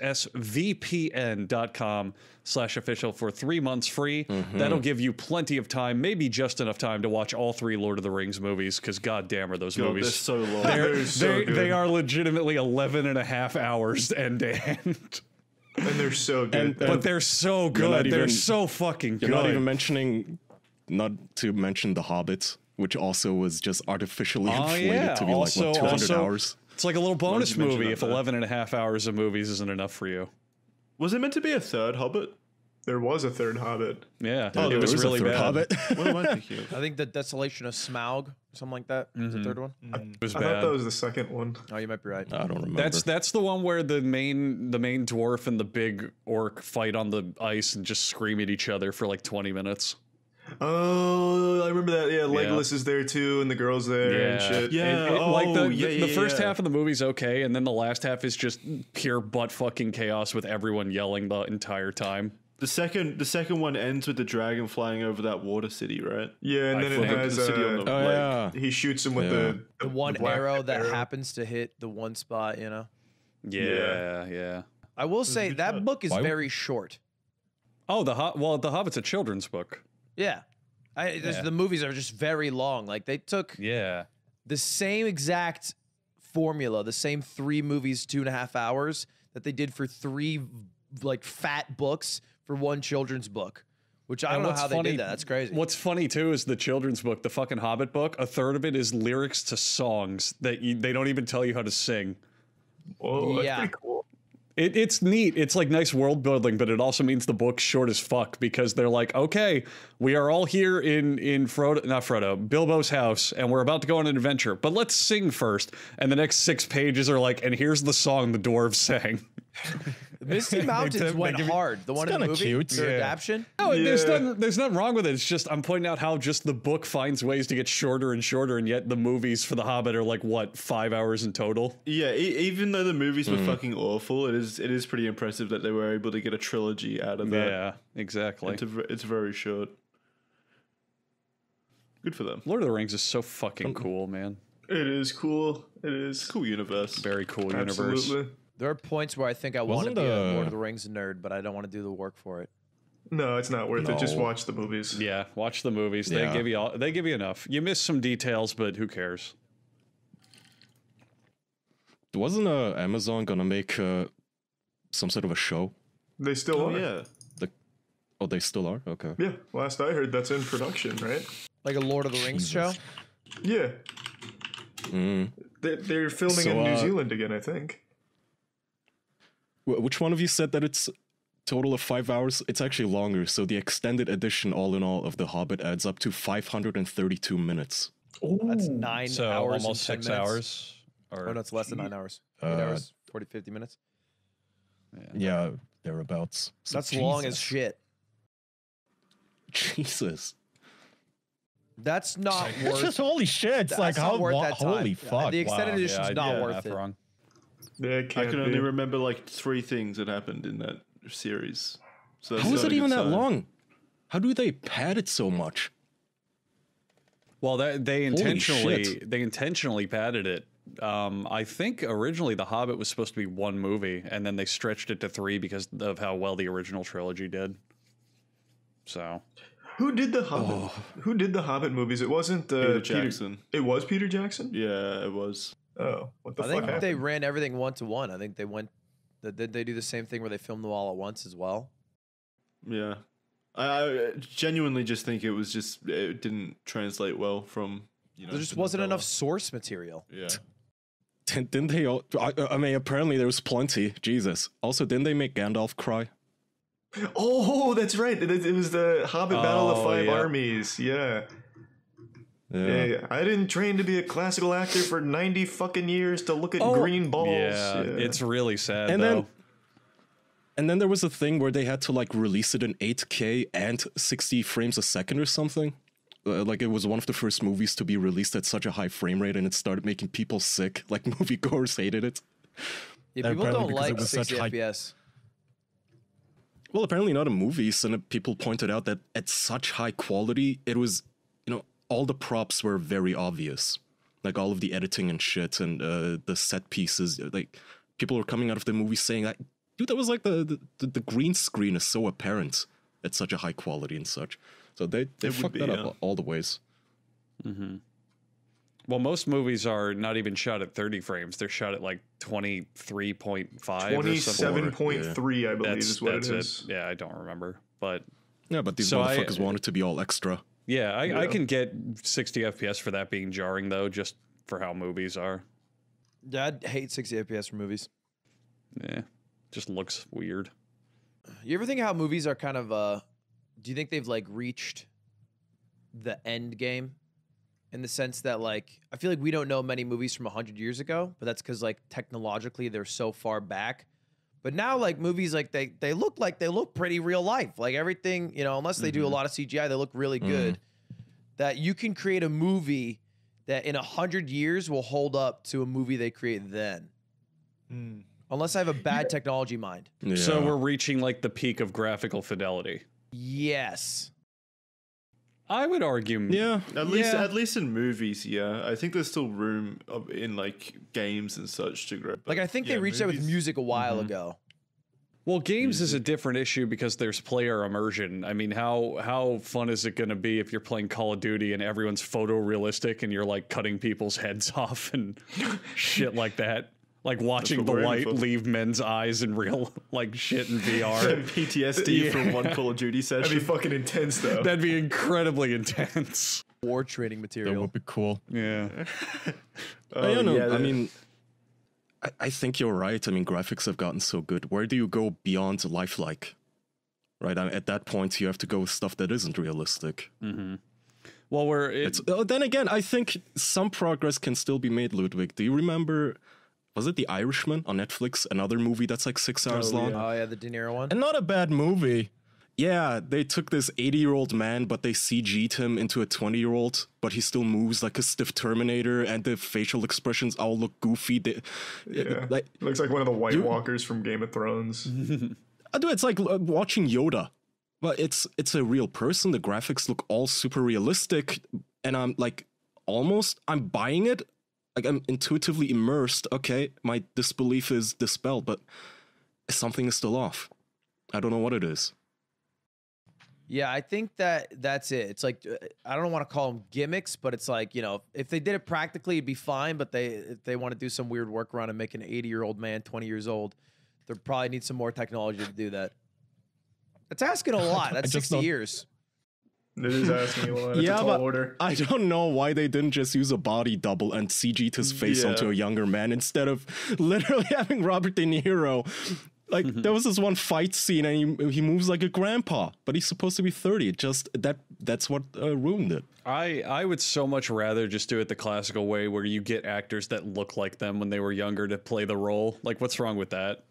E-X-P-R-E-S-S-V-P-N dot com slash official for three months free. Mm-hmm. That'll give you plenty of time, maybe just enough time to watch all three Lord of the Rings movies, because goddamn are those God, they're movies. so long. They're- They're so they, good. they are legitimately 11 and a half hours <laughs> end to end. and they're so good. And- But they're so not good. They're even- so fucking You're good. not even mentioning, not to mention The Hobbit, which also was just artificially Oh, inflated yeah. to be also, like, what, 200 also, hours? It's like a little bonus movie if there? 11 and a half hours of movies isn't enough for you. Was it meant to be a third Hobbit? there was a third Hobbit. Yeah, Oh, it there was There really a third bad. Hobbit. <laughs> What am I thinking of? I think the Desolation of Smaug, something like that. is the mm-hmm. third one. It mm. was I bad. thought that was the second one. Oh, you might be right. I don't remember. That's that's the one where the main the main dwarf and the big orc fight on the ice and just scream at each other for like 20 minutes. Oh, I remember that. Yeah, Legolas is there too, and the girl's there and shit. Yeah. It- it- like the, oh, the, yeah, the first yeah. half of the movie's okay, and then the last half is just pure butt fucking chaos with everyone yelling the entire time. The second, the second one ends with the dragon flying over that water city, right? Yeah, and I then it has the city on uh, the oh, like, yeah. he shoots him with Yeah. the The one black arrow that arrow. happens to hit the one spot, you know. Yeah, yeah. I will say that book is Why- very short. Oh, the Ho- well, the Hobbit's a children's book. Yeah. I, Yeah. The movies are just very long. Like they took Yeah. the same exact formula, the same three movies, two and a half hours that they did for three like fat books for one children's book. Which I And don't know how funny- they did that. That's crazy. What's funny too is the children's book, the fucking Hobbit book. A third of it is lyrics to songs that you, they don't even tell you how to sing. Whoa, that's Yeah. pretty cool. It, it's neat. It's like nice world building, but it also means the book's short as fuck because they're like, okay, we are all here in in Frodo, not Frodo, Bilbo's house, and we're about to go on an adventure. But let's sing first. And the next six pages are like, and here's the song the dwarves sang. <laughs> <laughs> Misty Mountains they went give hard. The one in the kinda movie, cute. the Yeah. adaptation. No, there's nothing. There's nothing wrong with it. It's just I'm pointing out how just the book finds ways to get shorter and shorter, and yet the movies for The Hobbit are like what five hours in total. Yeah, e- even though the movies were hmm. fucking awful, it is it is pretty impressive that they were able to get a trilogy out of that. Yeah, exactly. It's, a, v- it's very short. Good for them. Lord of the Rings is so fucking oh. cool, man. It is cool. It is Cool universe. Very cool universe. Absolutely. There are points where I think I want to Wasn't be a the- Lord of the Rings nerd, but I don't want to do the work for it. No, it's not worth it. Just watch the movies. Yeah, watch the movies. Yeah. They give you all, they give you enough. You miss some details, but who cares? Wasn't uh, Amazon gonna make uh, some sort of a show? They still Oh are. yeah. Oh, they still are. Okay. Yeah, last I heard, that's in production, right? Like a Lord of the Rings show. Yeah, Mm. they, they're filming So, in New uh, Zealand again, I think. Wh- Which one of you said that it's total of five hours? It's actually longer. So the extended edition, all in all, of The Hobbit adds up to 532 minutes. That's nine So hours. almost and six minutes. hours. Or Oh, no, it's less than nine hours. Eight Uh, hours, 40, 50 minutes. Yeah, thereabouts. So That's long as shit. Jesus. That's not <laughs> It's worth. just holy shit. It's that's like how worth wa- that time. holy Yeah, fuck. The extended wow. edition's I not did worth it. Wrong. Yeah, it I can't be. only remember like three things that happened in that series. So that's How is not it even that sign. long? How do they pad it so much? Well, that, they intentionally they intentionally padded it. Um, I think originally The Hobbit was supposed to be one movie, and then they stretched it to three because of how well the original trilogy did. So Who did the Hobbit? Who did the Hobbit movies? It wasn't uh, Peter Jackson. It was Peter Jackson. Yeah, it was. Oh, what the I fuck think happened? they ran everything one to one. I think they went. th- Did they do the same thing where they filmed them all at once as well? Yeah. I, I genuinely just think it was just it didn't translate well from you know. There just wasn't enough source material. Yeah. <laughs> Didn't didn't they all? I, I mean, apparently there was plenty. Jesus. Also, didn't they make Gandalf cry? Oh, that's right. It, it was the Hobbit Battle of oh, Five yeah. Armies. Yeah. Yeah. yeah. I didn't train to be a classical actor for 90 fucking years to look at Oh. green balls. yeah, it's really sad And though. then- And then there was a thing where they had to like release it in 8K and 60 frames a second or something. Uh, like it was one of the first movies to be released at such a high frame rate, and it started making people sick. <laughs> Like moviegoers hated it. Yeah, people don't like was such 60 high- FPS. Well, apparently not in movies, and people pointed out that at such high quality, it was, you know, all the props were very obvious, like all of the editing and shit, and uh, the set pieces. Like people were coming out of the movie saying, like, "Dude, that was like the the, the green screen is so apparent at such a high quality and such." So they they It fucked be, that yeah. up all the ways. well, most movies are not even shot at 30 frames; they're shot at like 23.5 or something. 27.3, I believe, That's is what that's it it. is. Yeah, I don't remember, but Yeah, but these So I- motherfuckers wanted to be all extra. Yeah, I, I can get 60 FPS for that being jarring though, just for how movies are. Yeah, I hate 60 FPS for movies. Yeah, just looks weird. You ever think how movies are kind of uh do you think they've like reached the end game in the sense that like I feel like we don't know many movies from 100 years ago, but that's cuz like technologically they're so far back. But now like movies like they they look like they look pretty real life. Like everything, you know, unless they do a mm-hmm. lot of CGI, they look really mm-hmm. good. That you can create a movie that in a 100 years will hold up to a movie they create then. Mm. Unless I have a bad technology mind. Yeah. So we're reaching like the peak of graphical fidelity. Yes. I would argue. yeah, At least, Yeah. at least in movies, yeah. I think there's still room in like games and such to grow. Like I think they yeah, reached that with music a while mm-hmm. ago. Well, games is a different issue because there's player immersion. I mean, how how fun is it going to be if you're playing Call of Duty and everyone's photorealistic and you're like cutting people's heads <laughs> off and <laughs> shit like that? Like watching the we're light leave men's eyes in real <laughs> like shit in VR. PTSD from one Call of Duty session. That'd be fucking intense, though. That'd be incredibly intense. War training material. That would be cool. Yeah. <laughs> I don't know. yeah, I mean, I, I think you're right. I mean, graphics have gotten so good. Where do you go beyond lifelike? Right. I at that point, you have to go with stuff that isn't realistic. Well, we're it, It's, uh, then again, I think some progress can still be made. Ludwig, do you remember? Was it The Irishman on Netflix? Another movie that's like six hours Oh, long. Oh yeah, the De Niro one. And not a bad movie. Yeah, they took this 80 year old man, but they CG'd him into a 20 year old, but he still moves like a stiff Terminator, and the facial expressions all look goofy. They, yeah. like, Looks like one of the White Walkers from Game of Thrones. <laughs> I do. It's like uh, watching Yoda, but it's it's a real person. The graphics look all super realistic, and I'm like almost I'm buying it. Like I'm intuitively immersed. Okay, my disbelief is dispelled, but something is still off. I don't know what it is. Yeah, I think that that's it. It's like I don't want to call them gimmicks, but it's like you know, if they did it practically, it'd be fine. But they if they want to do some weird workaround and make an 80 year old man 20 years old, they probably need some more technology to do that. That's asking a <laughs> lot. That's just 60 don't- years. It is asking a lot. It's Yeah, a but- order. I don't know why they didn't just use a body double and CG'd his face Yeah. onto a younger man instead of <laughs> literally having Robert De Niro Like there was this one fight scene, and he he moves like a grandpa, but he's supposed to be thirty. It just that that's what uh, ruined it. I I would so much rather just do it the classical way where you get actors that look like them when they were younger to play the role. Like, what's wrong with that?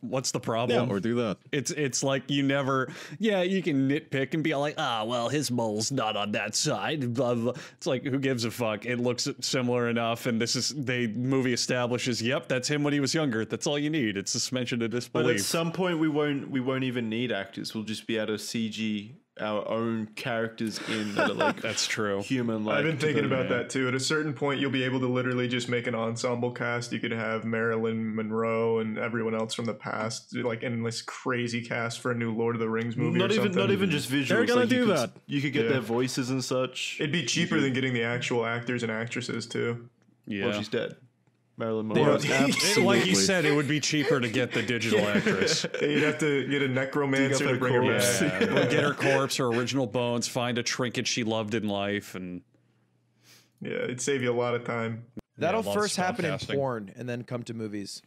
What's the problem? Yeah, or do that. It's it's like you never yeah you can nitpick and be like ah well his mole's not on that side blah, blah. it's like who gives a fuck it looks similar enough and this is they movie establishes yep that's him when he was younger that's all you need it's suspension of But at some point, we won't we won't even need actors. We'll just be able to CG our own characters in that are <laughs> like that's true human. Like I've been thinking about that too. At a certain point, you'll be able to literally just make an ensemble cast. You could have Marilyn Monroe and everyone else from the past, like in this crazy cast for a new Lord of the Rings movie. Not or even something. not even just visuals. They're gonna like, you do could- that. You could get Yeah. their voices and such. It'd be cheaper than getting the actual actors and actresses too. yeah Well, she's dead. Marilyn Monroe. It- absolutely. like you said it would be cheaper to get the digital actress <laughs> You'd have to get a necromancer to bring her corpse. back. yeah, we'll get her corpse her original bones find a trinket she loved in life and Yeah, it'd save you a lot of time. That'll lots first of happen in porn and then come to movies.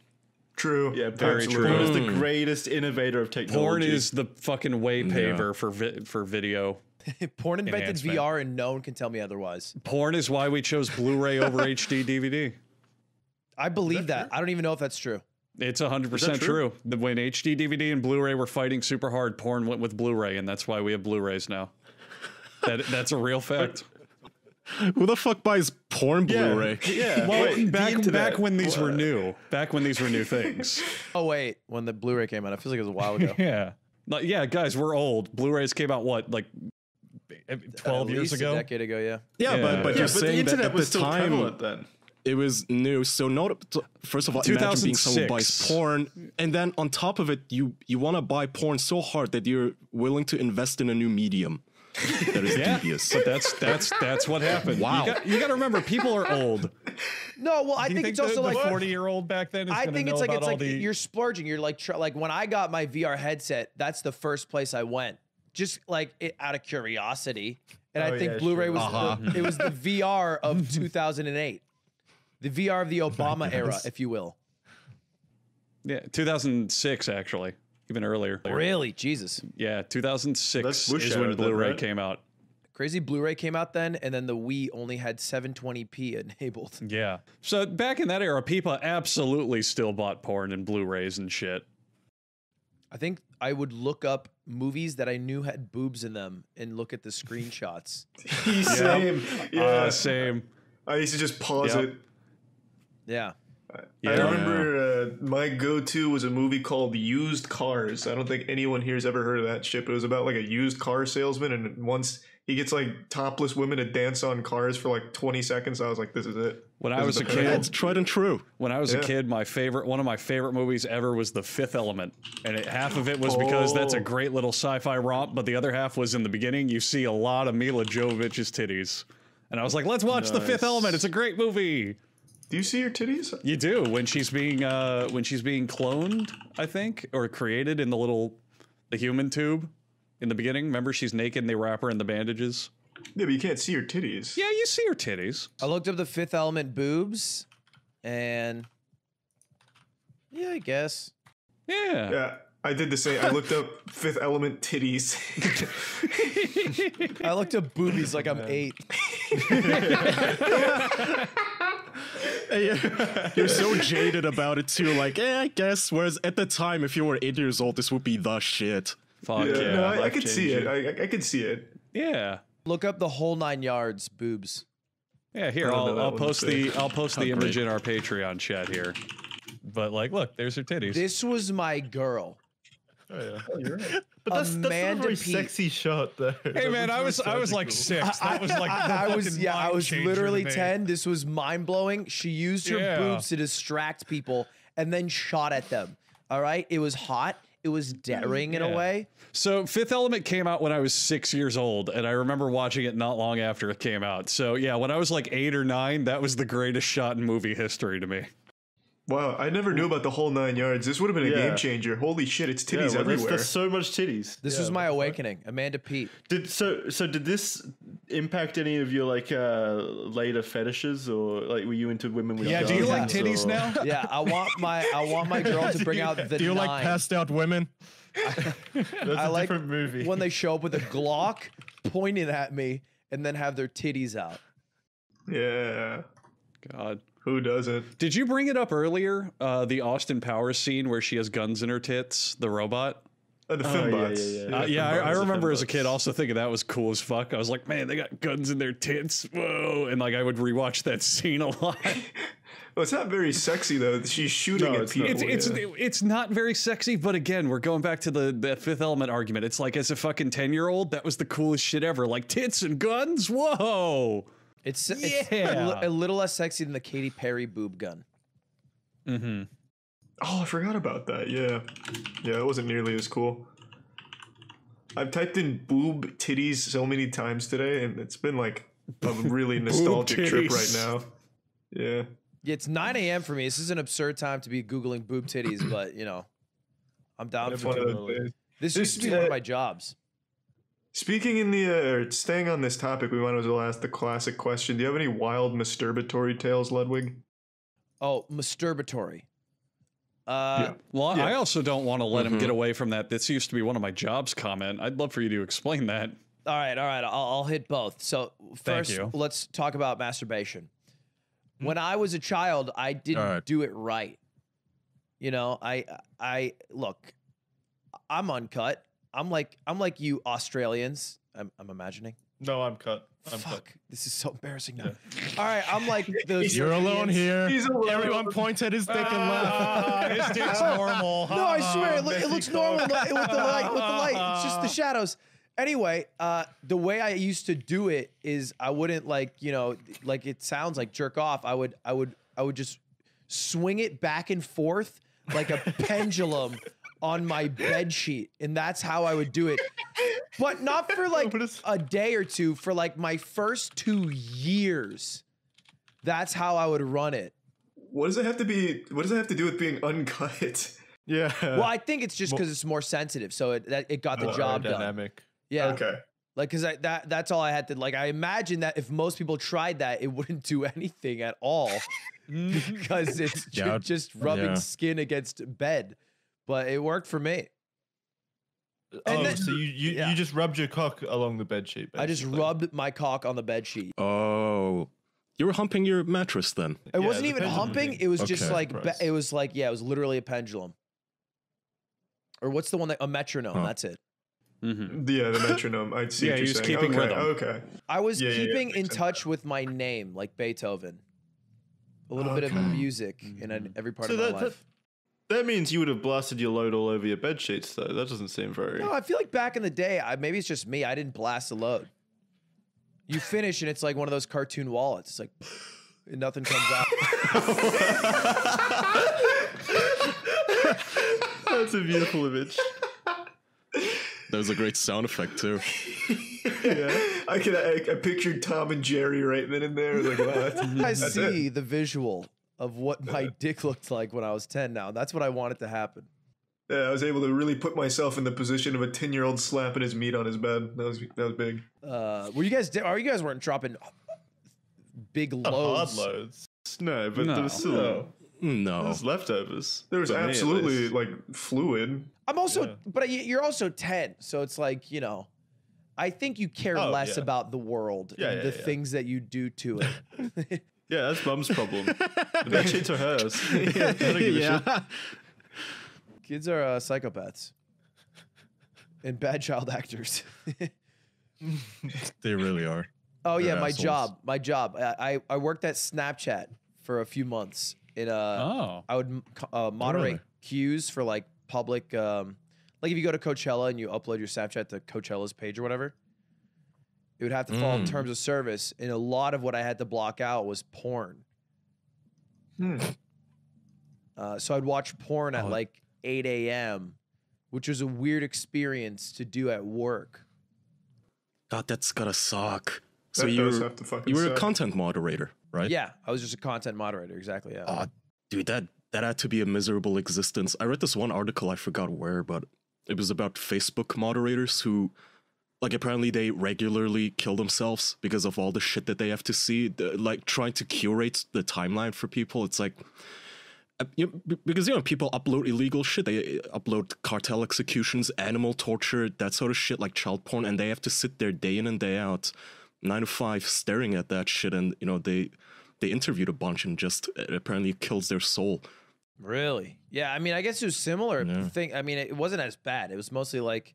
True. Yeah, Very absolutely. true. Porn is the greatest innovator of technology. porn is the fucking way paver for vi- for video <laughs> porn invented VR and no one can tell me otherwise. Porn is why we chose Blu-ray over <laughs> HD DVD. I believe that. I don't even know if that's true. It's 100% true. The- When HD DVD and Blu-ray were fighting super hard, porn went with Blu-ray and that's why we have Blu-rays now. That that's a real fact. Who the fuck buys porn Blu-ray? Yeah, Well, wait, the back internet. back when these were new. Back when these were new things. <laughs> Oh wait, when the Blu-ray came out, it feels like it was a while ago. <laughs> yeah. Like, yeah, guys, we're old. Blu-rays came out what, like eh, 12 At years ago? A decade ago, yeah. Yeah, Yeah. but but Yeah, you're but the saying that internet at was the still time prevalent then. It was new. So not first of all, imagine being someone who buys 2006. porn, and then on top of it, you you want to buy porn so hard that you're willing to invest in a new medium. That is <laughs> Yeah, devious. but that's that's that's what happened. Wow. you got, you got to remember, people are old. No, well, I Do you think, it's the- also the like forty year old back then is I think it's like it's like the you're splurging. You're like tr- like when I got my VR headset, that's the first place I went, just like it, out of curiosity. And Oh, I think yeah, Blu-ray sure. was the, uh-huh. it was the <laughs> VR of 2008, the VR of the Obama era, if you will. yeah 2006 actually even earlier. Really, Jesus, Yeah, 2006 That's is when Blu-ray right? came out. crazy Blu-ray came out then, and then the Wii only had 720p enabled. Yeah. So back in that era, people absolutely still bought porn and Blu-rays and shit. I think I would look up movies that I knew had boobs in them and look at the screenshots. <laughs> Same. Yeah. Uh, same. I used to just pause Yep. it. Yeah. I remember uh, my go-to was a movie called Used Cars. I don't think anyone here has ever heard of that shit, but it was about like a used car salesman, and once he gets like topless women to dance on cars for like 20 seconds, I was like, "This is it." When I was a kid, pinnacle. That's tried and true. when I was Yeah. a kid, my favorite one of my favorite movies ever was The Fifth Element, and it, half of it was because that's a Oh. great little sci-fi romp, but the other half was in the beginning. You see a lot of Milla Jovovich's titties, and I was like, "Let's watch The Fifth Element. It's a great movie." Do you see your titties? You do when she's being uh when she's being cloned, I think, or created in the little the human tube in the beginning. Remember, she's naked and they wrap her in the bandages. Yeah, but you can't see her titties. Yeah, you see her titties. I looked up the Fifth Element boobs, and yeah, I guess. Yeah. Yeah, I did the same. I looked up <laughs> Fifth Element titties. I looked up boobies like I'm eight. <laughs> <laughs> <laughs> You're so jaded about it too. Like, eh, I guess. Whereas at the time, if you were eight years old, this would be the shit. Fuck yeah, yeah. no, I, I could see it. I, I, I could see it. yeah. Look up the whole nine yards boobs. Yeah, here I don't know I'll, <laughs> I'll post the I'll post the image in our Patreon chat here. But like, look, there's her titties. This was my girl. Oh, <laughs> but that's, that's not a very Peet. sexy shot there. hey man, I was I was like six. That was like the I, I was yeah, I was literally ten. This was mind blowing. She used her Yeah. boobs to distract people and then shot at them. All right, it was hot. It was daring in Yeah. a way. So Fifth Element came out when I was six years old, and I remember watching it not long after it came out. So yeah, when I was like eight or nine, that was the greatest shot in movie history to me. Wow, I never knew about the whole nine yards. This would have been a Yeah. game changer. Holy shit, it's Yeah, titties well, everywhere. there's so much titties. This Yeah, was my what the fuck? awakening. Amanda Peet. Did so? So did this impact any of your like uh later fetishes, or like were you into women with? Yeah, do you like titties or- now? <laughs> Yeah, I want my I want my girl to bring out the Do you nine. like passed out women? That's I a like different movie. when they <laughs> show up with a Glock pointing at me and then have their titties out. yeah. God. Who doesn't? Did you bring it up earlier? Uh, the Austin Powers scene where she has guns in her tits, the robot? Uh, the Oh, yeah, yeah, yeah. Uh, yeah, I, I remember as a kid also thinking that was cool as fuck. I was like, man, they got guns in their tits. Whoa. And like, I would rewatch that scene a lot. <laughs> Well, it's not very sexy though. She's shooting No, at it's people. It's it's yeah. it's not very sexy, but again, we're going back to the the fifth element argument. It's like as a fucking ten year old, that was the coolest shit ever. Like tits and guns. Whoa. It's, it's <laughs> a, Yeah. li- a little less sexy than the Katy Perry boob gun. Mm-hmm. Oh, I forgot about that. Yeah, yeah, it wasn't nearly as cool. I've typed in boob titties so many times today, and it's been like a <laughs> really nostalgic trip right now. Yeah. Yeah, It's 9 a.m. for me. This is an absurd time to be Googling boob titties, but you know, I'm down It's for it. of Totally. those days. This used to be one of my jobs. Speaking in the, uh, or staying on this topic, we might as well ask the classic question: Do you have any wild masturbatory tales, Ludwig? Oh, masturbatory. Uh, Well, I also don't want to let him get away from that. This used to be one of my jobs. Comment. I'd love for you to explain that. All right, all right. I'll, I'll hit both. So first, let's talk about masturbation. When I was a child, I didn't All right. do it right. You know, I I look, I'm uncut. I'm like I'm like you Australians. I'm, I'm imagining. No, I'm cut. I'm Fuck, cut. this is so embarrassing now. All right, I'm like <laughs> those. You're alone here. He's alone. Everyone points at his dick and laughs. <laughs> his dick's <laughs> normal. No, I swear, it, look, it looks normal with the with the light. With the light, it's just the shadows. Anyway, uh, the way I used to do it is I wouldn't like you know like it sounds like jerk off. I would I would I would just swing it back and forth like a pendulum on my bed sheet, and that's how I would do it. But not for <laughs> like a day or two. For like my first two years, that's how I would run it. What does it have to be? What does it have to do with being uncut? <laughs> Yeah. Well, I think it's just because it's more sensitive, so it that, it got the job done. Dynamic. Yeah. Okay. Like, cause I, that that's all I had to like. I imagine that if most people tried that, it wouldn't do <laughs> anything at all because it's ju- just rubbing yeah. skin against bed. But it worked for me. And oh, then- so you you, yeah. you just rubbed your cock along the bed sheet. I just rubbed my cock on the bed sheet. Oh, you were humping your mattress then. It Yeah, wasn't even humping. It was just like be- Gross. it was like yeah, it was literally a pendulum. Or what's the one that a metronome? Huh. That's it. Mm-hmm. Yeah, the <laughs> metronome. I see Yeah, he you're was saying. keeping okay, rhythm. Okay. I was Yeah, yeah, yeah, keeping makes in sense. touch with my name, like Beethoven. A little bit of Okay. music in every part So of my that, that life. that means you would have blasted your load all over your bed sheets, though. That doesn't seem very. No, I feel like back in the day, I, maybe it's just me. I didn't blast the load. You finish and it's like one of those cartoon wallets. It's like, and nothing comes out. <laughs> That's a beautiful image. That was a great sound effect too. yeah. I could. I, I pictured Tom and Jerry right then and there. Like, wow, that's, I that's it. see the visual of what my dick looked like when I was 10 now. That's what I wanted to happen. Yeah, I was able to really put myself in the position of a ten-year-old slapping his meat on his bed. That was that was big. Uh, were you guys, are you guys weren't dropping big Not hard loads? loads. No, but No. there was still No. No. there's leftovers. There was for me, absolutely like fluid. I'm also, Yeah. but you're also 10. So it's like, you know, I think you care Oh, less yeah. about the world Yeah, and yeah, the yeah. things that you do to it. <laughs> <laughs> Yeah, that's mum's problem. the bed sheets are hers. <laughs> <laughs> I don't give a shit. Kids are uh, psychopaths and bad child actors. <laughs> They really are. oh yeah, They're my assholes. job, my job. I, I I worked at Snapchat for a few months. In uh, Oh. I would m- co- uh, moderate really? queues for like public, um, like if you go to Coachella and you upload your Snapchat to Coachella's page or whatever, it would have to fall Mm. terms of service. And a lot of what I had to block out was porn. Hmm. Uh, so I'd watch porn at Oh. like 8 a.m., which was a weird experience to do at work. God, that's gotta suck. So That you were, have to fucking you were a content moderator, right? Yeah, I was just a content moderator. Exactly. Yeah. Oh, dude, that that had to be a miserable existence. I read this one article, I forgot where, but it was about Facebook moderators who, like, apparently they regularly kill themselves because of all the shit that they have to see. The- like, trying to curate the timeline for people. It's like, uh, you know, because you know people upload illegal shit. They uh, upload cartel executions, animal torture, that sort of shit, like child porn, and they have to sit there day in and day out, nine to five, staring at that shit. And you know they they interviewed a bunch and just it apparently kills their soul. Really? Yeah. I mean, I guess it was similar Yeah. thing. I mean, it wasn't as bad. It was mostly like,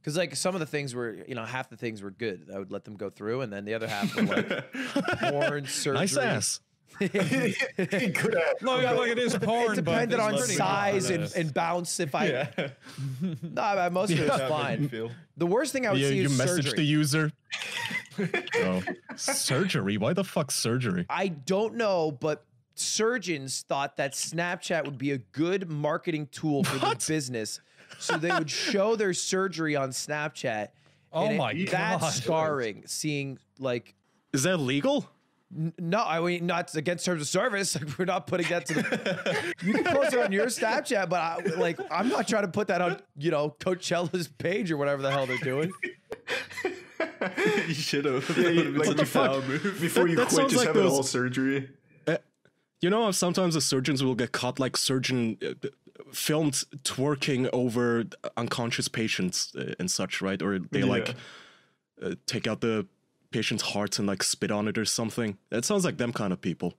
because like some of the things were, you know, half the things were good. I would let them go through, and then the other half were like <laughs> porn, surgery. Nice ass. Good <laughs> at Look, look, it is porn. It depended but on size and, and bounce. If I, Yeah. <laughs> no, I- most of it was That fine. feel. The worst thing I would You, see you is message surgery. the user. oh, surgery? Why the fuck surgery? I don't know, but surgeons thought that Snapchat would be a good marketing tool for the business. So they would show their surgery on Snapchat. <laughs> Oh and it- my That's God. scarring. Seeing like, Is that legal? n- no, I mean not against terms of service. <laughs> Like we're not putting that to the. <laughs> you can post it on your Snapchat, but I, like I'm not trying to put that on you know Coachella's page or whatever the hell they're doing. you should have. Yeah, That you- would have been like such a before- foul move. Before you that quit, just like have it those- all surgery. You know how sometimes the surgeons will get caught like surgeon uh, filmed twerking over unconscious patients uh, and such, right? Or they like uh, take out the patient's heart and like spit on it or something. That sounds like them kind of people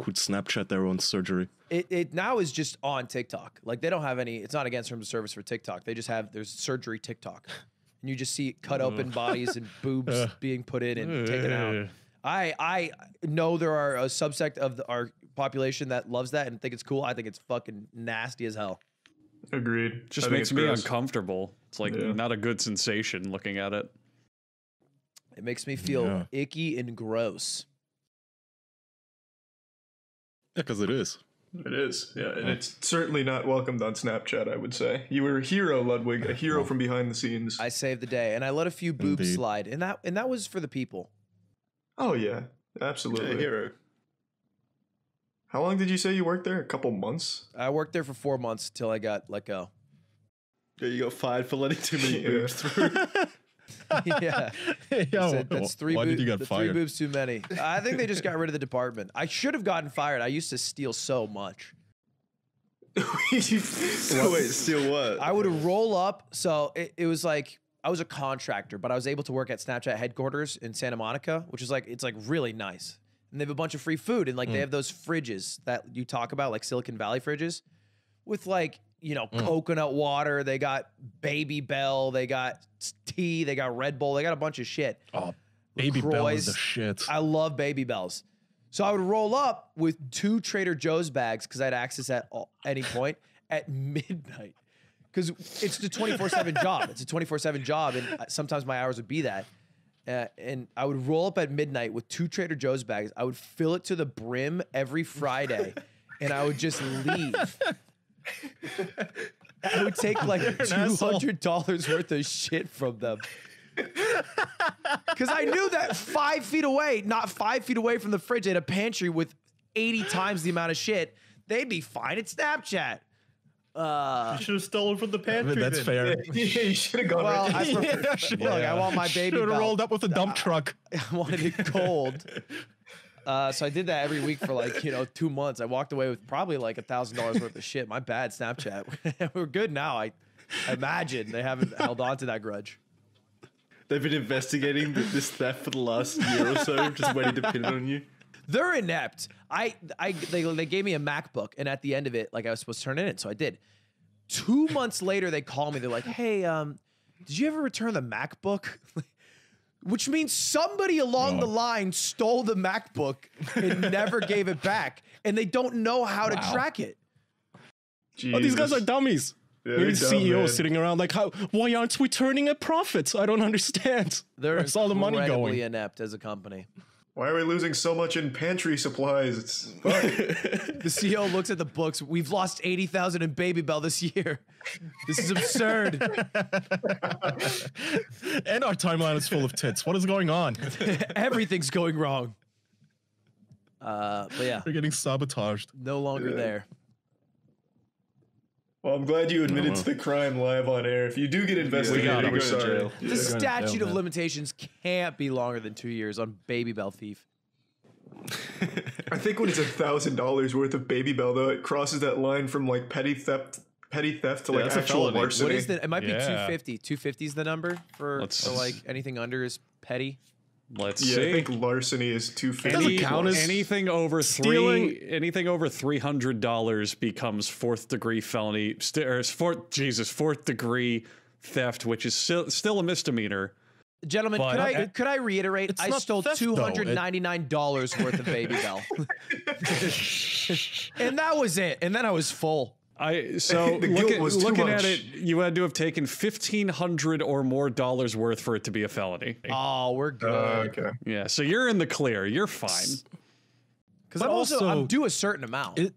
who'd Snapchat their own surgery. It, it now is just on TikTok. Like they don't have any. It's not against terms of service for TikTok. They just have there's surgery TikTok, <laughs> and you just see cut open bodies and <laughs> boobs being put in and taken out. I I know there are a subsect of the, our population that loves that and think it's cool. I think it's fucking nasty as hell. Agreed. just I makes me gross. uncomfortable. It's like Yeah. not a good sensation looking at it. It makes me feel Yeah. icky and gross. Yeah, because it is. It is, yeah, and it's certainly not welcomed on Snapchat. I would say you were a hero, Ludwig, a hero from behind the scenes. I saved the day and I let a few boobs Indeed. slide, and that and that was for the people. oh yeah, Yeah, absolutely. hero. How long did you say you worked there? A couple months. I worked there for four months till I got let go. Yeah, you got fired for letting too many <laughs> Yeah. boobs through. <laughs> yeah. <laughs> Yo, Said, that's three, why boo- did you get the three boobs too many. I think they just got rid of the department. I should have gotten fired. I used to steal so much. so wait, still what? I would roll up. So it, it was like I was a contractor, but I was able to work at Snapchat headquarters in Santa Monica, which is like it's like really nice. And they have a bunch of free food, and like they mm. have those fridges that you talk about, like Silicon Valley fridges, with like you know mm. coconut water. They got Babybel. They got tea. They got Red Bull. They got a bunch of shit. Oh, Babybel is the LaCroix. shit. I love Babybels. So I would roll up with two Trader Joe's bags because I had access at all, any point <laughs> at midnight. Because it's the 24 7 job. It's a 24 7 job. And uh, sometimes my hours would be that. Uh, and I would roll up at midnight with two Trader Joe's bags. I would fill it to the brim every Friday <laughs> and I would just leave. <laughs> I would take like $200 worth of shit from them. Because I knew that five feet away, not five feet away from the fridge, had a pantry with 80 times the amount of shit. They'd be fine at Snapchat. Uh, You should have stolen from the pantry. That's then. fair. yeah, you <laughs> should have gone. well, right. I prefer, <laughs> look, I want my baby Should have rolled up with a dump <laughs> truck. I wanted it cold. Uh, so I did that every week for like you know two months. I walked away with probably like a thousand dollars worth of shit. My bad, Snapchat. We're good now. I, I imagine they haven't held on to that grudge. They've been investigating this theft for the last year or so, just waiting to pin it on you. They're inept. I, I, they, they gave me a MacBook, and at the end of it, like I was supposed to turn in it in, so I did. Two months later, they call me. They're like, "Hey, um, did you ever return the MacBook?" <laughs> Which means somebody along the line stole the MacBook and never gave it back, and they don't know how to track it. Oh, these guys are dummies. Yeah, Maybe the dumb, CEO man. sitting around like, how? Why aren't we turning a profit? I don't understand. They're <laughs> Where's all the money incredibly going? inept as a company. Why are we losing so much in pantry supplies? It's fuck. <laughs> The CEO looks at the books. We've lost eighty thousand in Babybel this year. This is absurd. <laughs> And our timeline is full of tits. What is going on? <laughs> Everything's going wrong. Uh, but yeah, We're getting sabotaged. no longer there. Well, I'm glad you admitted Uh-huh. to the crime live on air. If you do get investigated, got him. we're Go to sorry. jail. The Yeah. statute jail, of limitations can't be longer than two years on Babybel thief. <laughs> I think when it's a thousand dollars worth of Babybel, though, it crosses that line from like petty theft, petty theft to Yeah, like that's a actual felony. larceny. What is the? It might be Yeah. 250. 250 is the number for, Let's- for like anything under is petty. Let's Yeah, see. I think larceny is two fifty. Doesn't count as anything over stealing- three, anything over three hundred dollars becomes fourth degree felony. St- or fourth, Jesus, fourth degree theft, which is still still a misdemeanor. Gentlemen, But- could I Okay. could I reiterate? It's I not stole theft, though. two It- hundred ninety nine dollars worth of Baby <laughs> Bell, <laughs> and that was it. And then I was full. I <laughs> so The look guilt at, was too looking much. at it, you had to have taken fifteen hundred or more dollars worth for it to be a felony. Oh, we're good. Uh, okay. Yeah, so you're in the clear. You're fine. Because but I'm also, I'm due a certain amount. it,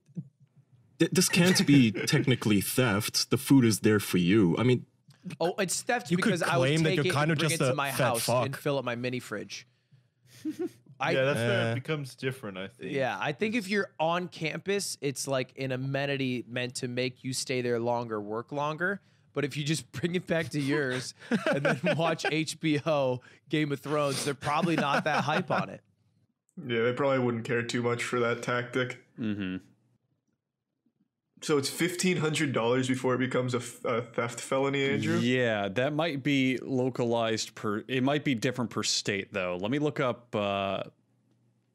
th- this can't be <laughs> technically theft. The food is there for you. I mean, oh, it's theft You could because I would claim that take you're it kind of bring just it to a my fat house and fill up my mini fridge. <laughs> I, Yeah, that's where it becomes different. I think. Yeah, I think if you're on campus, it's like an amenity meant to make you stay there longer, work longer. But if you just <laughs> bring it back to yours and then <laughs> watch HBO, Game of Thrones, they're probably not that hype on it. <laughs> Yeah, they probably wouldn't care too much for that tactic. Mm-hmm. So it's fifteen hundred dollars before it becomes a, f- a theft felony, Andrew. Yeah, that might be localized per. It might be different per state though. Let me look up. Uh,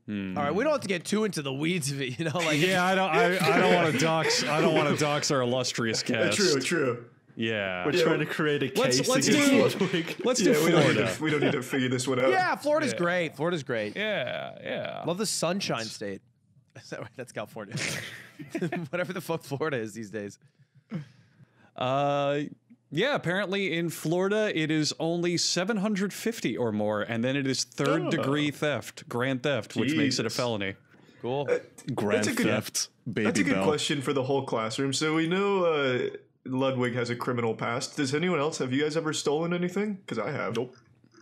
hmm. All right, we don't have to get too into the weeds of it, you know. Like, Yeah, I don't. I, I don't want to <laughs> dox. I don't want to dox our illustrious cast. <laughs> true, true. Yeah. We're trying to create a Let's- case let's against do- Ludwig. Let's do Yeah, we don't, need Florida. to, we don't need to figure this one out. yeah, Florida's great. Florida's great. Yeah, yeah. Love the Sunshine State. <laughs> Is that right? That's California. <laughs> Whatever the fuck Florida is these days. Uh, yeah. Apparently, in Florida, it is only seven hundred fifty or more, and then it is third degree theft, grand theft, which makes it a felony. Cool. grand That's a good- theft, baby That's a good bell. question for the whole classroom. So we know uh, Ludwig has a criminal past. Does anyone else have you guys ever stolen anything? Because I have. Nope.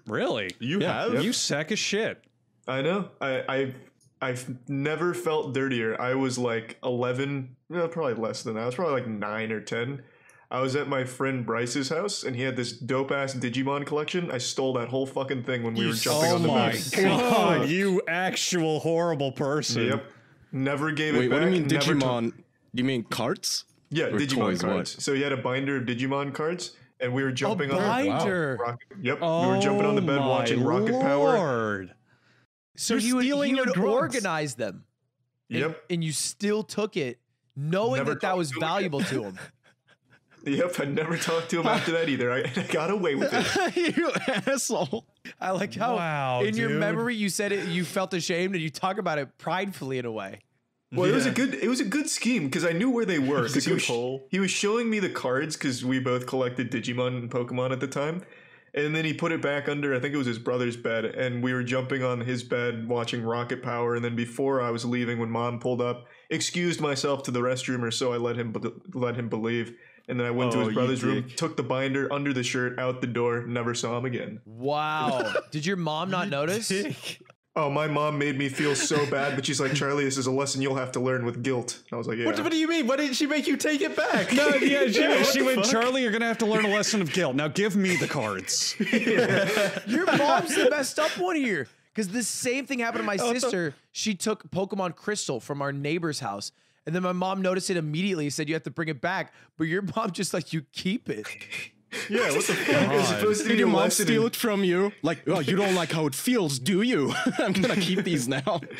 Really? You have? You sack of shit. I know. I I've I've never felt dirtier. I was like eleven, no, probably less than that. I was probably like nine or ten. I was at my friend Bryce's house, and he had this dope ass Digimon collection. I stole that whole fucking thing when we were jumping oh on the my bed. god, you actual horrible person. Yep. Never gave Wait, it back. what do you mean never took- Digimon? you mean carts? yeah, or Digimon toys, what? cards. So he had a binder of Digimon cards, and we were A jumping on the binder. Rocket, yep, we were jumping on the bed Oh watching my Rocket Power. Lord. So You're you would, stealing you would organize them. and- Yep, And, you still took it, knowing Never that that was to him valuable to him. <laughs> <laughs> yep. I never talked to him after that either. I, I got away with it. <laughs> you asshole. I like how Wow, in your memory you said it, you felt ashamed, and you talk about it pridefully in a way. Well, it was a good it was a good scheme because I knew where they were. a Because he good was he was showing me the cards because we both collected Digimon and Pokemon at the time, and then he put it back under I think it was his brother's bed, and we were jumping on his bed watching Rocket Power, and then before I was leaving when Mom pulled up, excused myself to the restroom or so I let him be- let him believe, and then I went to Oh, his brother's room, took the binder under the shirt, out the door, never saw him again. Wow. <laughs> Did your mom not notice? Oh, my mom made me feel so bad, but she's like, Charlie, this is a lesson you'll have to learn with guilt. And I was like, yeah. What, what do you mean? Why didn't she make you take it back? No, yeah, <laughs> she, what she went, fuck? Charlie, you're going to have to learn a lesson of guilt. Now give me the cards. <laughs> Your mom's the messed up one here. Because the same thing happened to my <laughs> sister. She took Pokemon Crystal from our neighbor's house. And then my mom noticed it immediately, and said you have to bring it back. But your mom just like you keep it. Yeah, what the <laughs> fuck? It was supposed to be Did your mom lesson steal it from you? Like, oh, you don't like how it feels, do you? <laughs> I'm gonna keep these now. <laughs>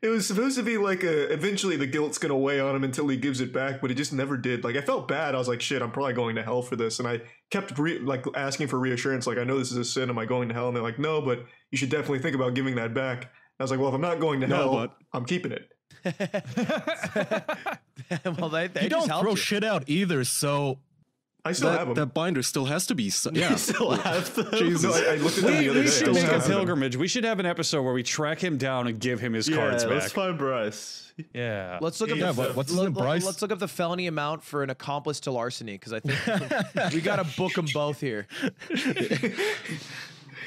It was supposed to be like a. Eventually, the guilt's gonna weigh on him until he gives it back, but it just never did. Like I felt bad. I was like, "Shit, I'm probably going to hell for this." And I kept re- like asking for reassurance. Like, I know this is a sin. Am I going to hell? And they're like, "No, but you should definitely think about giving that back." And I was like, "Well, if I'm not going to No, hell, but- I'm keeping it." well, they, they You just don't throw you. shit out either, so I still have That, them. that binder still has to be. So, yeah. You still have <laughs> them. Jesus. no, I, I looked at them We, the other we day. should make a have them. pilgrimage. We should have an episode where we track him down and give him his Yeah, cards let's find Bryce. Yeah. Let's look up Yeah, the but what's his let- name, Bryce? Let's look up the felony amount for an accomplice to larceny because I think <laughs> we got to book them both here. <laughs>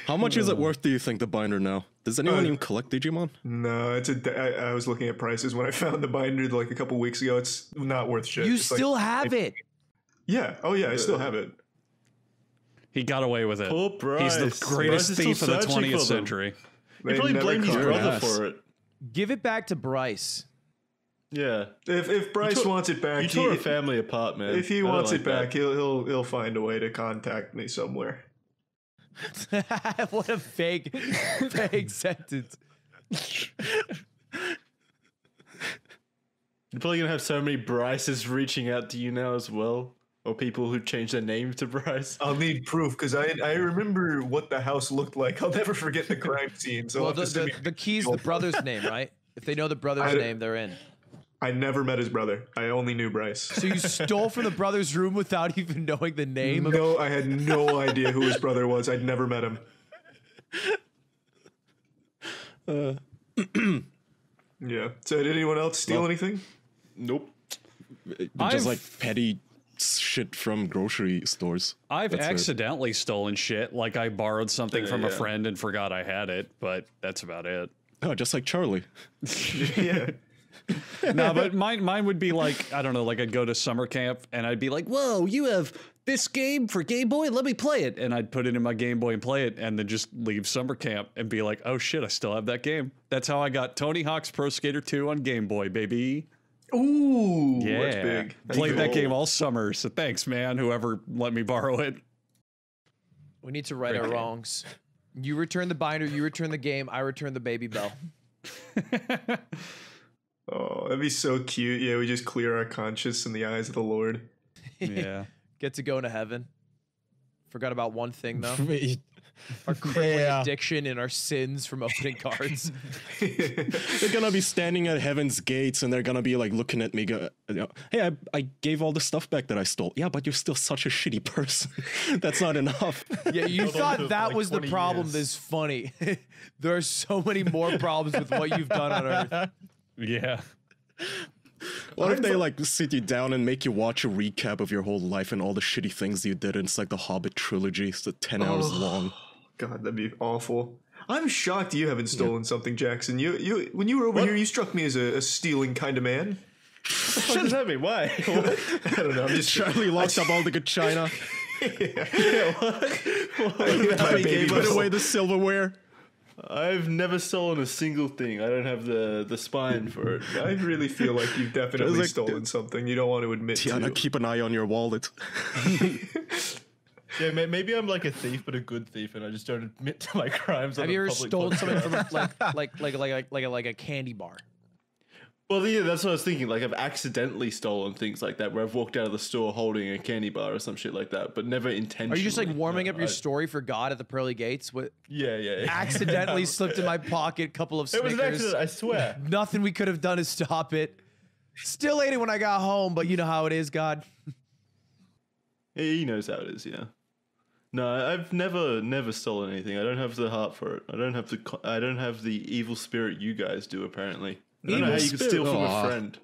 How much is it worth? Do you think the binder now? Does anyone Uh, even collect Digimon? No, it's a. I, I was looking at prices when I found the binder like a couple weeks ago. It's not worth shit. You It's like- still have it. Yeah. Oh yeah, I still have it. He got away with it. Poor He's the greatest is still thief of the 20th them. century. He They probably never blamed his Your brother ass. for it. Give it back to Bryce. Yeah. If if Bryce tore- wants it back, You he, tore a family apart, man. If he I wants like it back, that. he'll he'll he'll find a way to contact me somewhere. <laughs> what a fake vague <laughs> sentence. You're probably gonna have so many Bryces reaching out to you now as well, or people who change their name to Bryce. I'll need proof because I I remember what the house looked like. I'll never forget the crime scene. So Well, the, the, the key's the brother's name, right? If they know the <laughs> brother's I- name, they're in. I never met his brother. I only knew Bryce. So you stole from the brother's room without <laughs> even knowing the name of No, I had no idea who his brother was. I'd never met him. Uh. <clears throat> yeah. So did anyone else steal anything? Nope. Just I've- like petty shit from grocery stores. I've That's it. accidentally stolen shit. Like I borrowed something from a friend and forgot I had it, but that's about it. Oh, just like Charlie. <laughs> yeah. <laughs> no, but mine mine would be like I don't know, like I'd go to summer camp and I'd be like, "Whoa, you have this game for Game Boy? Let me play it." And I'd put it in my Game Boy and play it, and then just leave summer camp and be like, "Oh shit, I still have that game." That's how I got Tony Hawk's Pro Skater 2 on Game Boy, baby. Ooh, Yeah, that's big. That's played that game all summer. So thanks, man. Whoever let me borrow it. We need to right our wrongs. You return the binder, you return the game, I return the Babybel. <laughs> Oh, that'd be so cute. Yeah, we just clear our conscience in the eyes of the Lord. Yeah. <laughs> Get to go to heaven. Forgot about one thing though. <laughs> Wait, Our <laughs> crippling Yeah. addiction and our sins from opening <laughs> cards. They're gonna be standing at heaven's gates and they're gonna be like looking at me. Go, hey, I, I gave all the stuff back that I stole. Yeah, but you're still such a shitty person. <laughs> That's not enough. Yeah, you Held thought to it for that like was the problem. years. That's funny. there are so many more problems with what you've done on Earth. Yeah. What if they like sit you down and make you watch a recap of your whole life and all the shitty things you did? And it's like the Hobbit trilogy. It's the ten hours oh. long. <sighs> God, that'd be awful. I'm shocked you haven't stolen something, Jackson. You, you, when you were over here, you struck me as a, a stealing kind of man. What does that mean? Why? <laughs> What? I don't know. I'm just Charlie locked up all the good china, <laughs> <laughs> my baby put bell. away the silverware. I've never stolen a single thing. I don't have the the spine for it. I really feel like you've definitely like- stolen something you don't want to admit Tiana, to. keep an eye on your wallet. Yeah, maybe I'm like a thief, but a good thief, and I just don't admit to my crimes. Have a you ever stolen something from a- <laughs> like like like like like a, like a candy bar? Well, yeah, that's what I was thinking. Like, I've accidentally stolen things like that, where I've walked out of the store holding a candy bar or some shit like that, but never intentionally. Are you just like warming No, up your I- story for God at the pearly gates? What Yeah, yeah. yeah. accidentally <laughs> slipped in my pocket, a couple of It was an accident. I swear. <laughs> Nothing we could have done to stop it. Still ate it when I got home, but you know how it is, God. He knows how it is. Yeah. No, I've never, never stolen anything. I don't have the heart for it. I don't have the, I don't have the evil spirit you guys do. Apparently, I don't know Evil how you can steal from Aw. a friend.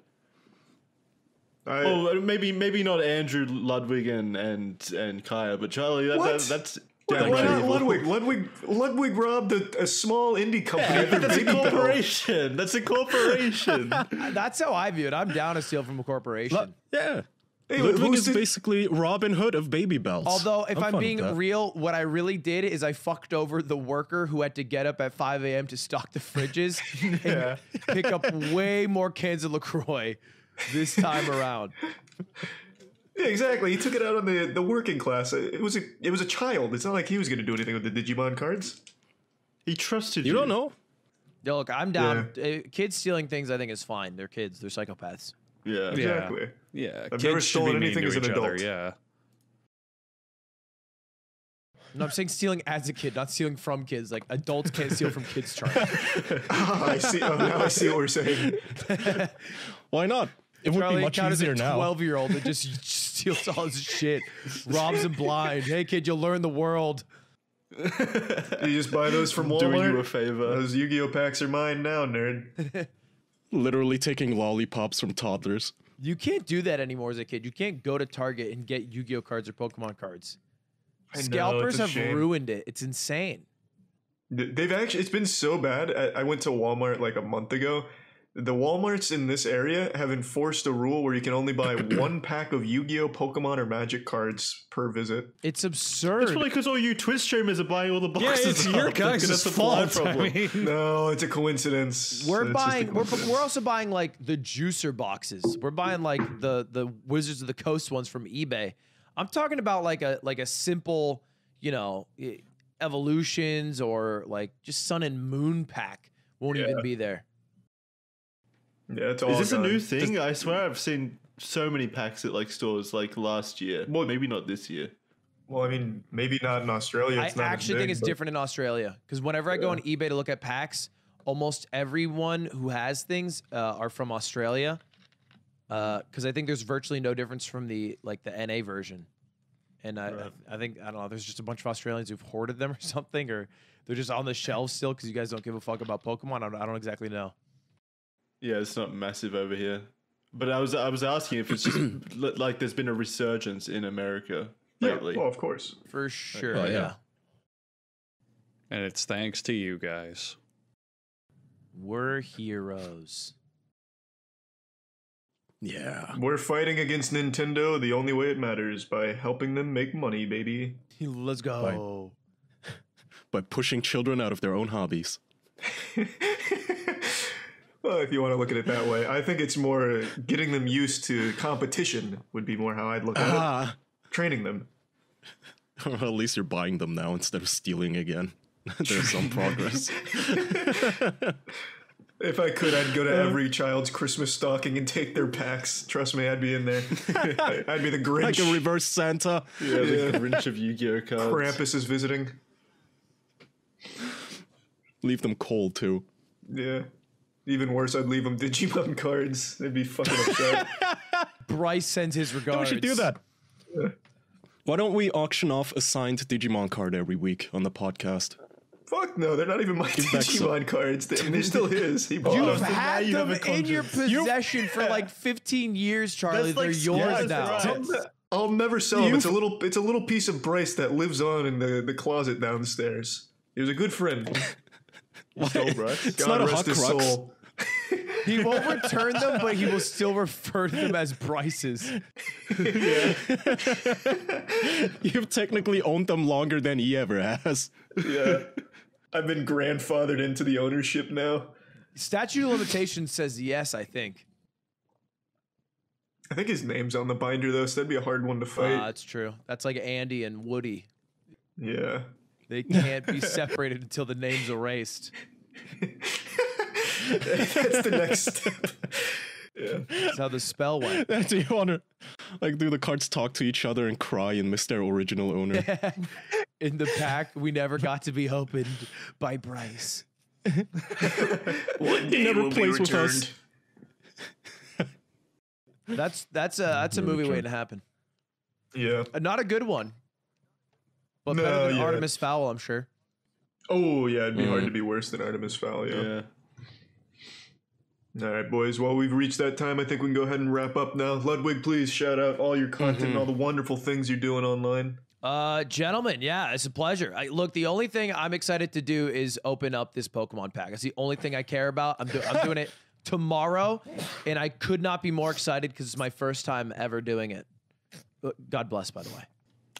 I, Oh, maybe, maybe not Andrew Ludwig and and and Kaya, but Charlie. That, What? that, that's What- downright Lud- evil. Ludwig, Ludwig, Ludwig robbed a, a small indie company. Yeah, of their but that's a Babybel. corporation. That's a corporation. <laughs> That's how I view it. I'm down to steal from a corporation. Yeah. Hey, Ludwig who's is the- basically Robin Hood of Babybels. Although, if I'm I'm, being real, what I really did is I fucked over the worker who had to get up at 5 a.m. to stock the fridges <laughs> and pick up way more cans of LaCroix this time around. Yeah, exactly. He took it out on the, the working class. It was a it was a child. It's not like he was going to do anything with the Digimon cards. he trusted you You don't know. Yo, look, I'm down. Uh, Kids stealing things, I think, is fine. They're kids. They're psychopaths. Yeah. Exactly. Yeah. I've kids never stolen anything as an each other, adult. Yeah. No, I'm saying stealing as a kid, not stealing from kids. Like adults can't steal from kids, <laughs> Charlie. Ah, I see. Oh, now I see what we're saying. <laughs> Why not? it would be much easier now. 12 year old that just <laughs> steals all his shit, robs him blind. Hey, kid, you'll learn the world. You just buy those from Walmart. Doing you a favor. Those Yu-Gi-Oh packs are mine now, nerd. Literally taking lollipops from toddlers. You can't do that anymore as a kid. You can't go to Target and get Yu Gi Oh cards or Pokemon cards. I Scalpers it's a have shame. ruined it. It's insane. They've actually, it's been so bad. I, I went to Walmart like a month ago. The Walmarts in this area have enforced a rule where you can only buy <clears throat> one pack of Yu Gi Oh!, Pokemon, or Magic cards per visit. It's absurd. It's probably because all you Twitch streamers are buying all the boxes. Yeah, boxes. it's <laughs> up. your They've got guys' supply fault. I problem. mean, No, it's a coincidence. We're It's just a buying. We're, we're also buying like the juicer boxes. We're buying like the the Wizards of the Coast ones from eBay. I'm talking about like a like a simple, you know, evolutions or like just Sun and Moon pack won't even be there. Yeah, it's all Is this a new thing? I swear I've seen so many packs at like stores like last year. Well- maybe not this year. Well, I mean, maybe not in Australia. I It's not as actually think it's but- different in Australia because whenever I go on eBay to look at packs, almost everyone who has things uh, are from Australia. Because I think there's virtually no difference from the like the NA version, and I I I think I don't know. There's just a bunch of Australians who've hoarded them <laughs> or something, or they're just on the shelves still because you guys don't give a fuck about Pokemon. I don't, I don't exactly know. Yeah, it's not massive over here. But I was I was asking if it's just <clears throat> like there's been a resurgence in America Yeah, lately. well, of course. For sure, Oh, yeah. yeah. and it's thanks to you guys. We're heroes. Yeah. We're fighting against Nintendo the only way it matters by helping them make money, baby. Let's go. <laughs> By pushing children out of their own hobbies. <laughs> well, if you want to look at it that way, I think it's more getting them used to competition would be more how I'd look at Ah. it. Training them. <laughs> Well, at least you're buying them now instead of stealing again. <laughs> There's some progress. <laughs> If I could, I'd go to every child's Christmas stocking and take their packs. Trust me, I'd be in there. I'd be the Grinch. like a reverse Santa. yeah, the Grinch of Yu-Gi-Oh cards. Krampus is visiting. Leave them cold too. Yeah. Even worse, I'd leave them Digimon <laughs> cards. They'd be fucking upset. <laughs> Bryce sends his regards. We regards. should do that. Why don't we auction off a signed Digimon card every week on the podcast? Fuck no, they're not even my back some- Digimon cards. They, I mean, they're still his. He bought You've them. had you have them in your conscience. possession for <laughs> like 15 years, Charlie. That's They're like yours Spartacus now. rights. I'll never sell him. It's a little. It's a little piece of Bryce that lives on in the, the closet downstairs. He was a good friend. Stole Bryce. It's God not a rest hot his crux. soul. He <laughs> won't return them, but he will still refer to them as Bryce's. <laughs> You've technically owned them longer than he ever has. Yeah, I've been grandfathered into the ownership now. Statute of limitations says yes, I think. I think his name's on the binder though, so that'd be a hard one to fight. Uh, that's true. That's like Andy and Woody. yeah. They can't be <laughs> separated until the name's erased. That's the next step. <laughs> That's how the spell went. <laughs> do you want to, like, do the cards talk to each other and cry and miss their original owner? <laughs> In the pack, we never got to be opened by Bryce. One day never will be plays with us. returned. That's that's a that's a movie return. waiting to happen. Yeah. Uh, not a good one, but No, better than yeah. Artemis Fowl, I'm sure. Oh yeah, it'd be hard Mm. to be worse than Artemis Fowl. Yeah. Yeah. All right, boys. Well, we've reached that time. I think we can go ahead and wrap up now. Ludwig, please shout out all your content and all the wonderful things you're doing online. Uh, gentlemen, yeah, it's a pleasure. I, look, the only thing I'm excited to do is open up this Pokemon pack. It's the only thing I care about. I'm, do- I'm doing it <laughs> tomorrow, and I could not be more excited because it's my first time ever doing it. Uh, God bless, by the way.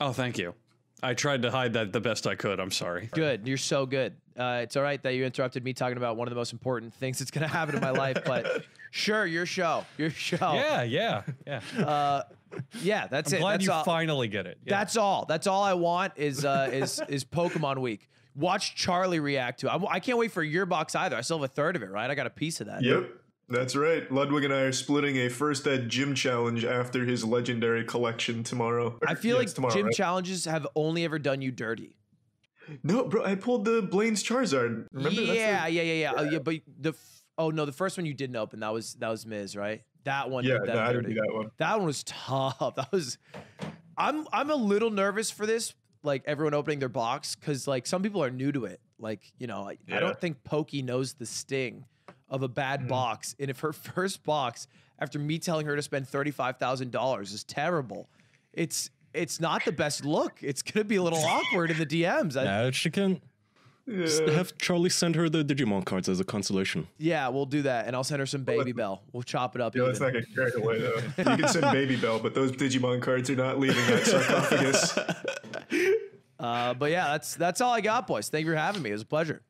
Oh, thank you. I tried to hide that the best I could. I'm sorry. Good. You're so good. Uh, it's all right that you interrupted me talking about one of the most important things that's going <laughs> to happen in my life, but sure, your show. Your show. Yeah, yeah, yeah. Uh, yeah, that's I'm it. glad that's you all. finally get it. Yeah. That's all. That's all I want is uh, is is Pokemon Week. Watch Charlie react to. it. I, I can't wait for your box either. I still have a third of it, right? I got a piece of that. Yep, that's right. Ludwig and I are splitting a first ed gym challenge after his legendary collection tomorrow. I feel yeah, like tomorrow, gym right? challenges have only ever done you dirty. No, bro, I pulled the Blaine's Charizard. Remember? That's yeah, the- yeah, yeah, yeah, Oh, yeah. But the f- oh no, the first one you didn't open. That was that was Miz, right? That one. yeah, did no, I didn't do that one. That one was tough. <laughs> That was. I'm I'm a little nervous for this. Like everyone opening their box because like some people are new to it. Like you know, I, I don't think Poki knows the sting of a bad Mm. box. And if her <laughs> first box, after me telling her to spend thirty five thousand dollars, is terrible, it's it's not the best look. It's gonna be a little <laughs> awkward in the DMs. I, Yeah, she can. Just Yeah. have Charlie send her the Digimon cards as a consolation. Yeah, we'll do that, and I'll send her some Babybel. We'll chop it up. Yeah, let's even. not get carried away though. <laughs> You can send Baby Bell, but those Digimon cards are not leaving that sarcophagus. Uh, but yeah, that's that's all I got, boys. Thank you for having me. It was a pleasure.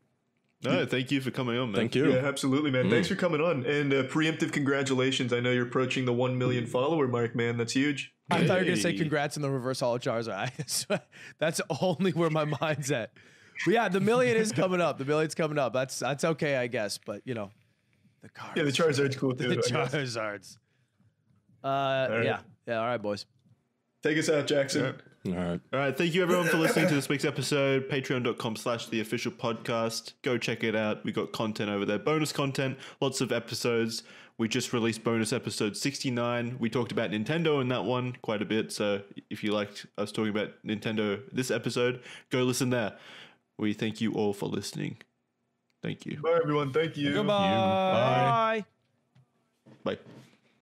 No, thank you for coming on, man. Thank you. Yeah, absolutely, man. Thanks for coming on. And uh, preemptive congratulations. I know you're approaching the 1 million follower mark, man. That's huge. I thought you were gonna say congrats on the reverse holo Charizard. <laughs> I that's only where my mind's at. But yeah, the million is coming up. The million's coming up. That's that's okay, I guess. But you know, the cards, Yeah, the Charizard's cool too. <laughs> the I. Charizards. Uh, right. yeah, yeah. All right, boys. Take us out, Jackson. All right. All right, thank you everyone for listening to this week's episode. Patreon.com slash the official podcast. Go check it out. We got content over there. Bonus content, lots of episodes. We just released bonus episode 69. We talked about Nintendo in that one quite a bit. So if you liked us talking about Nintendo this episode, go listen there. We thank you all for listening. Thank you. Bye, everyone. Thank you. Goodbye. Bye. Bye.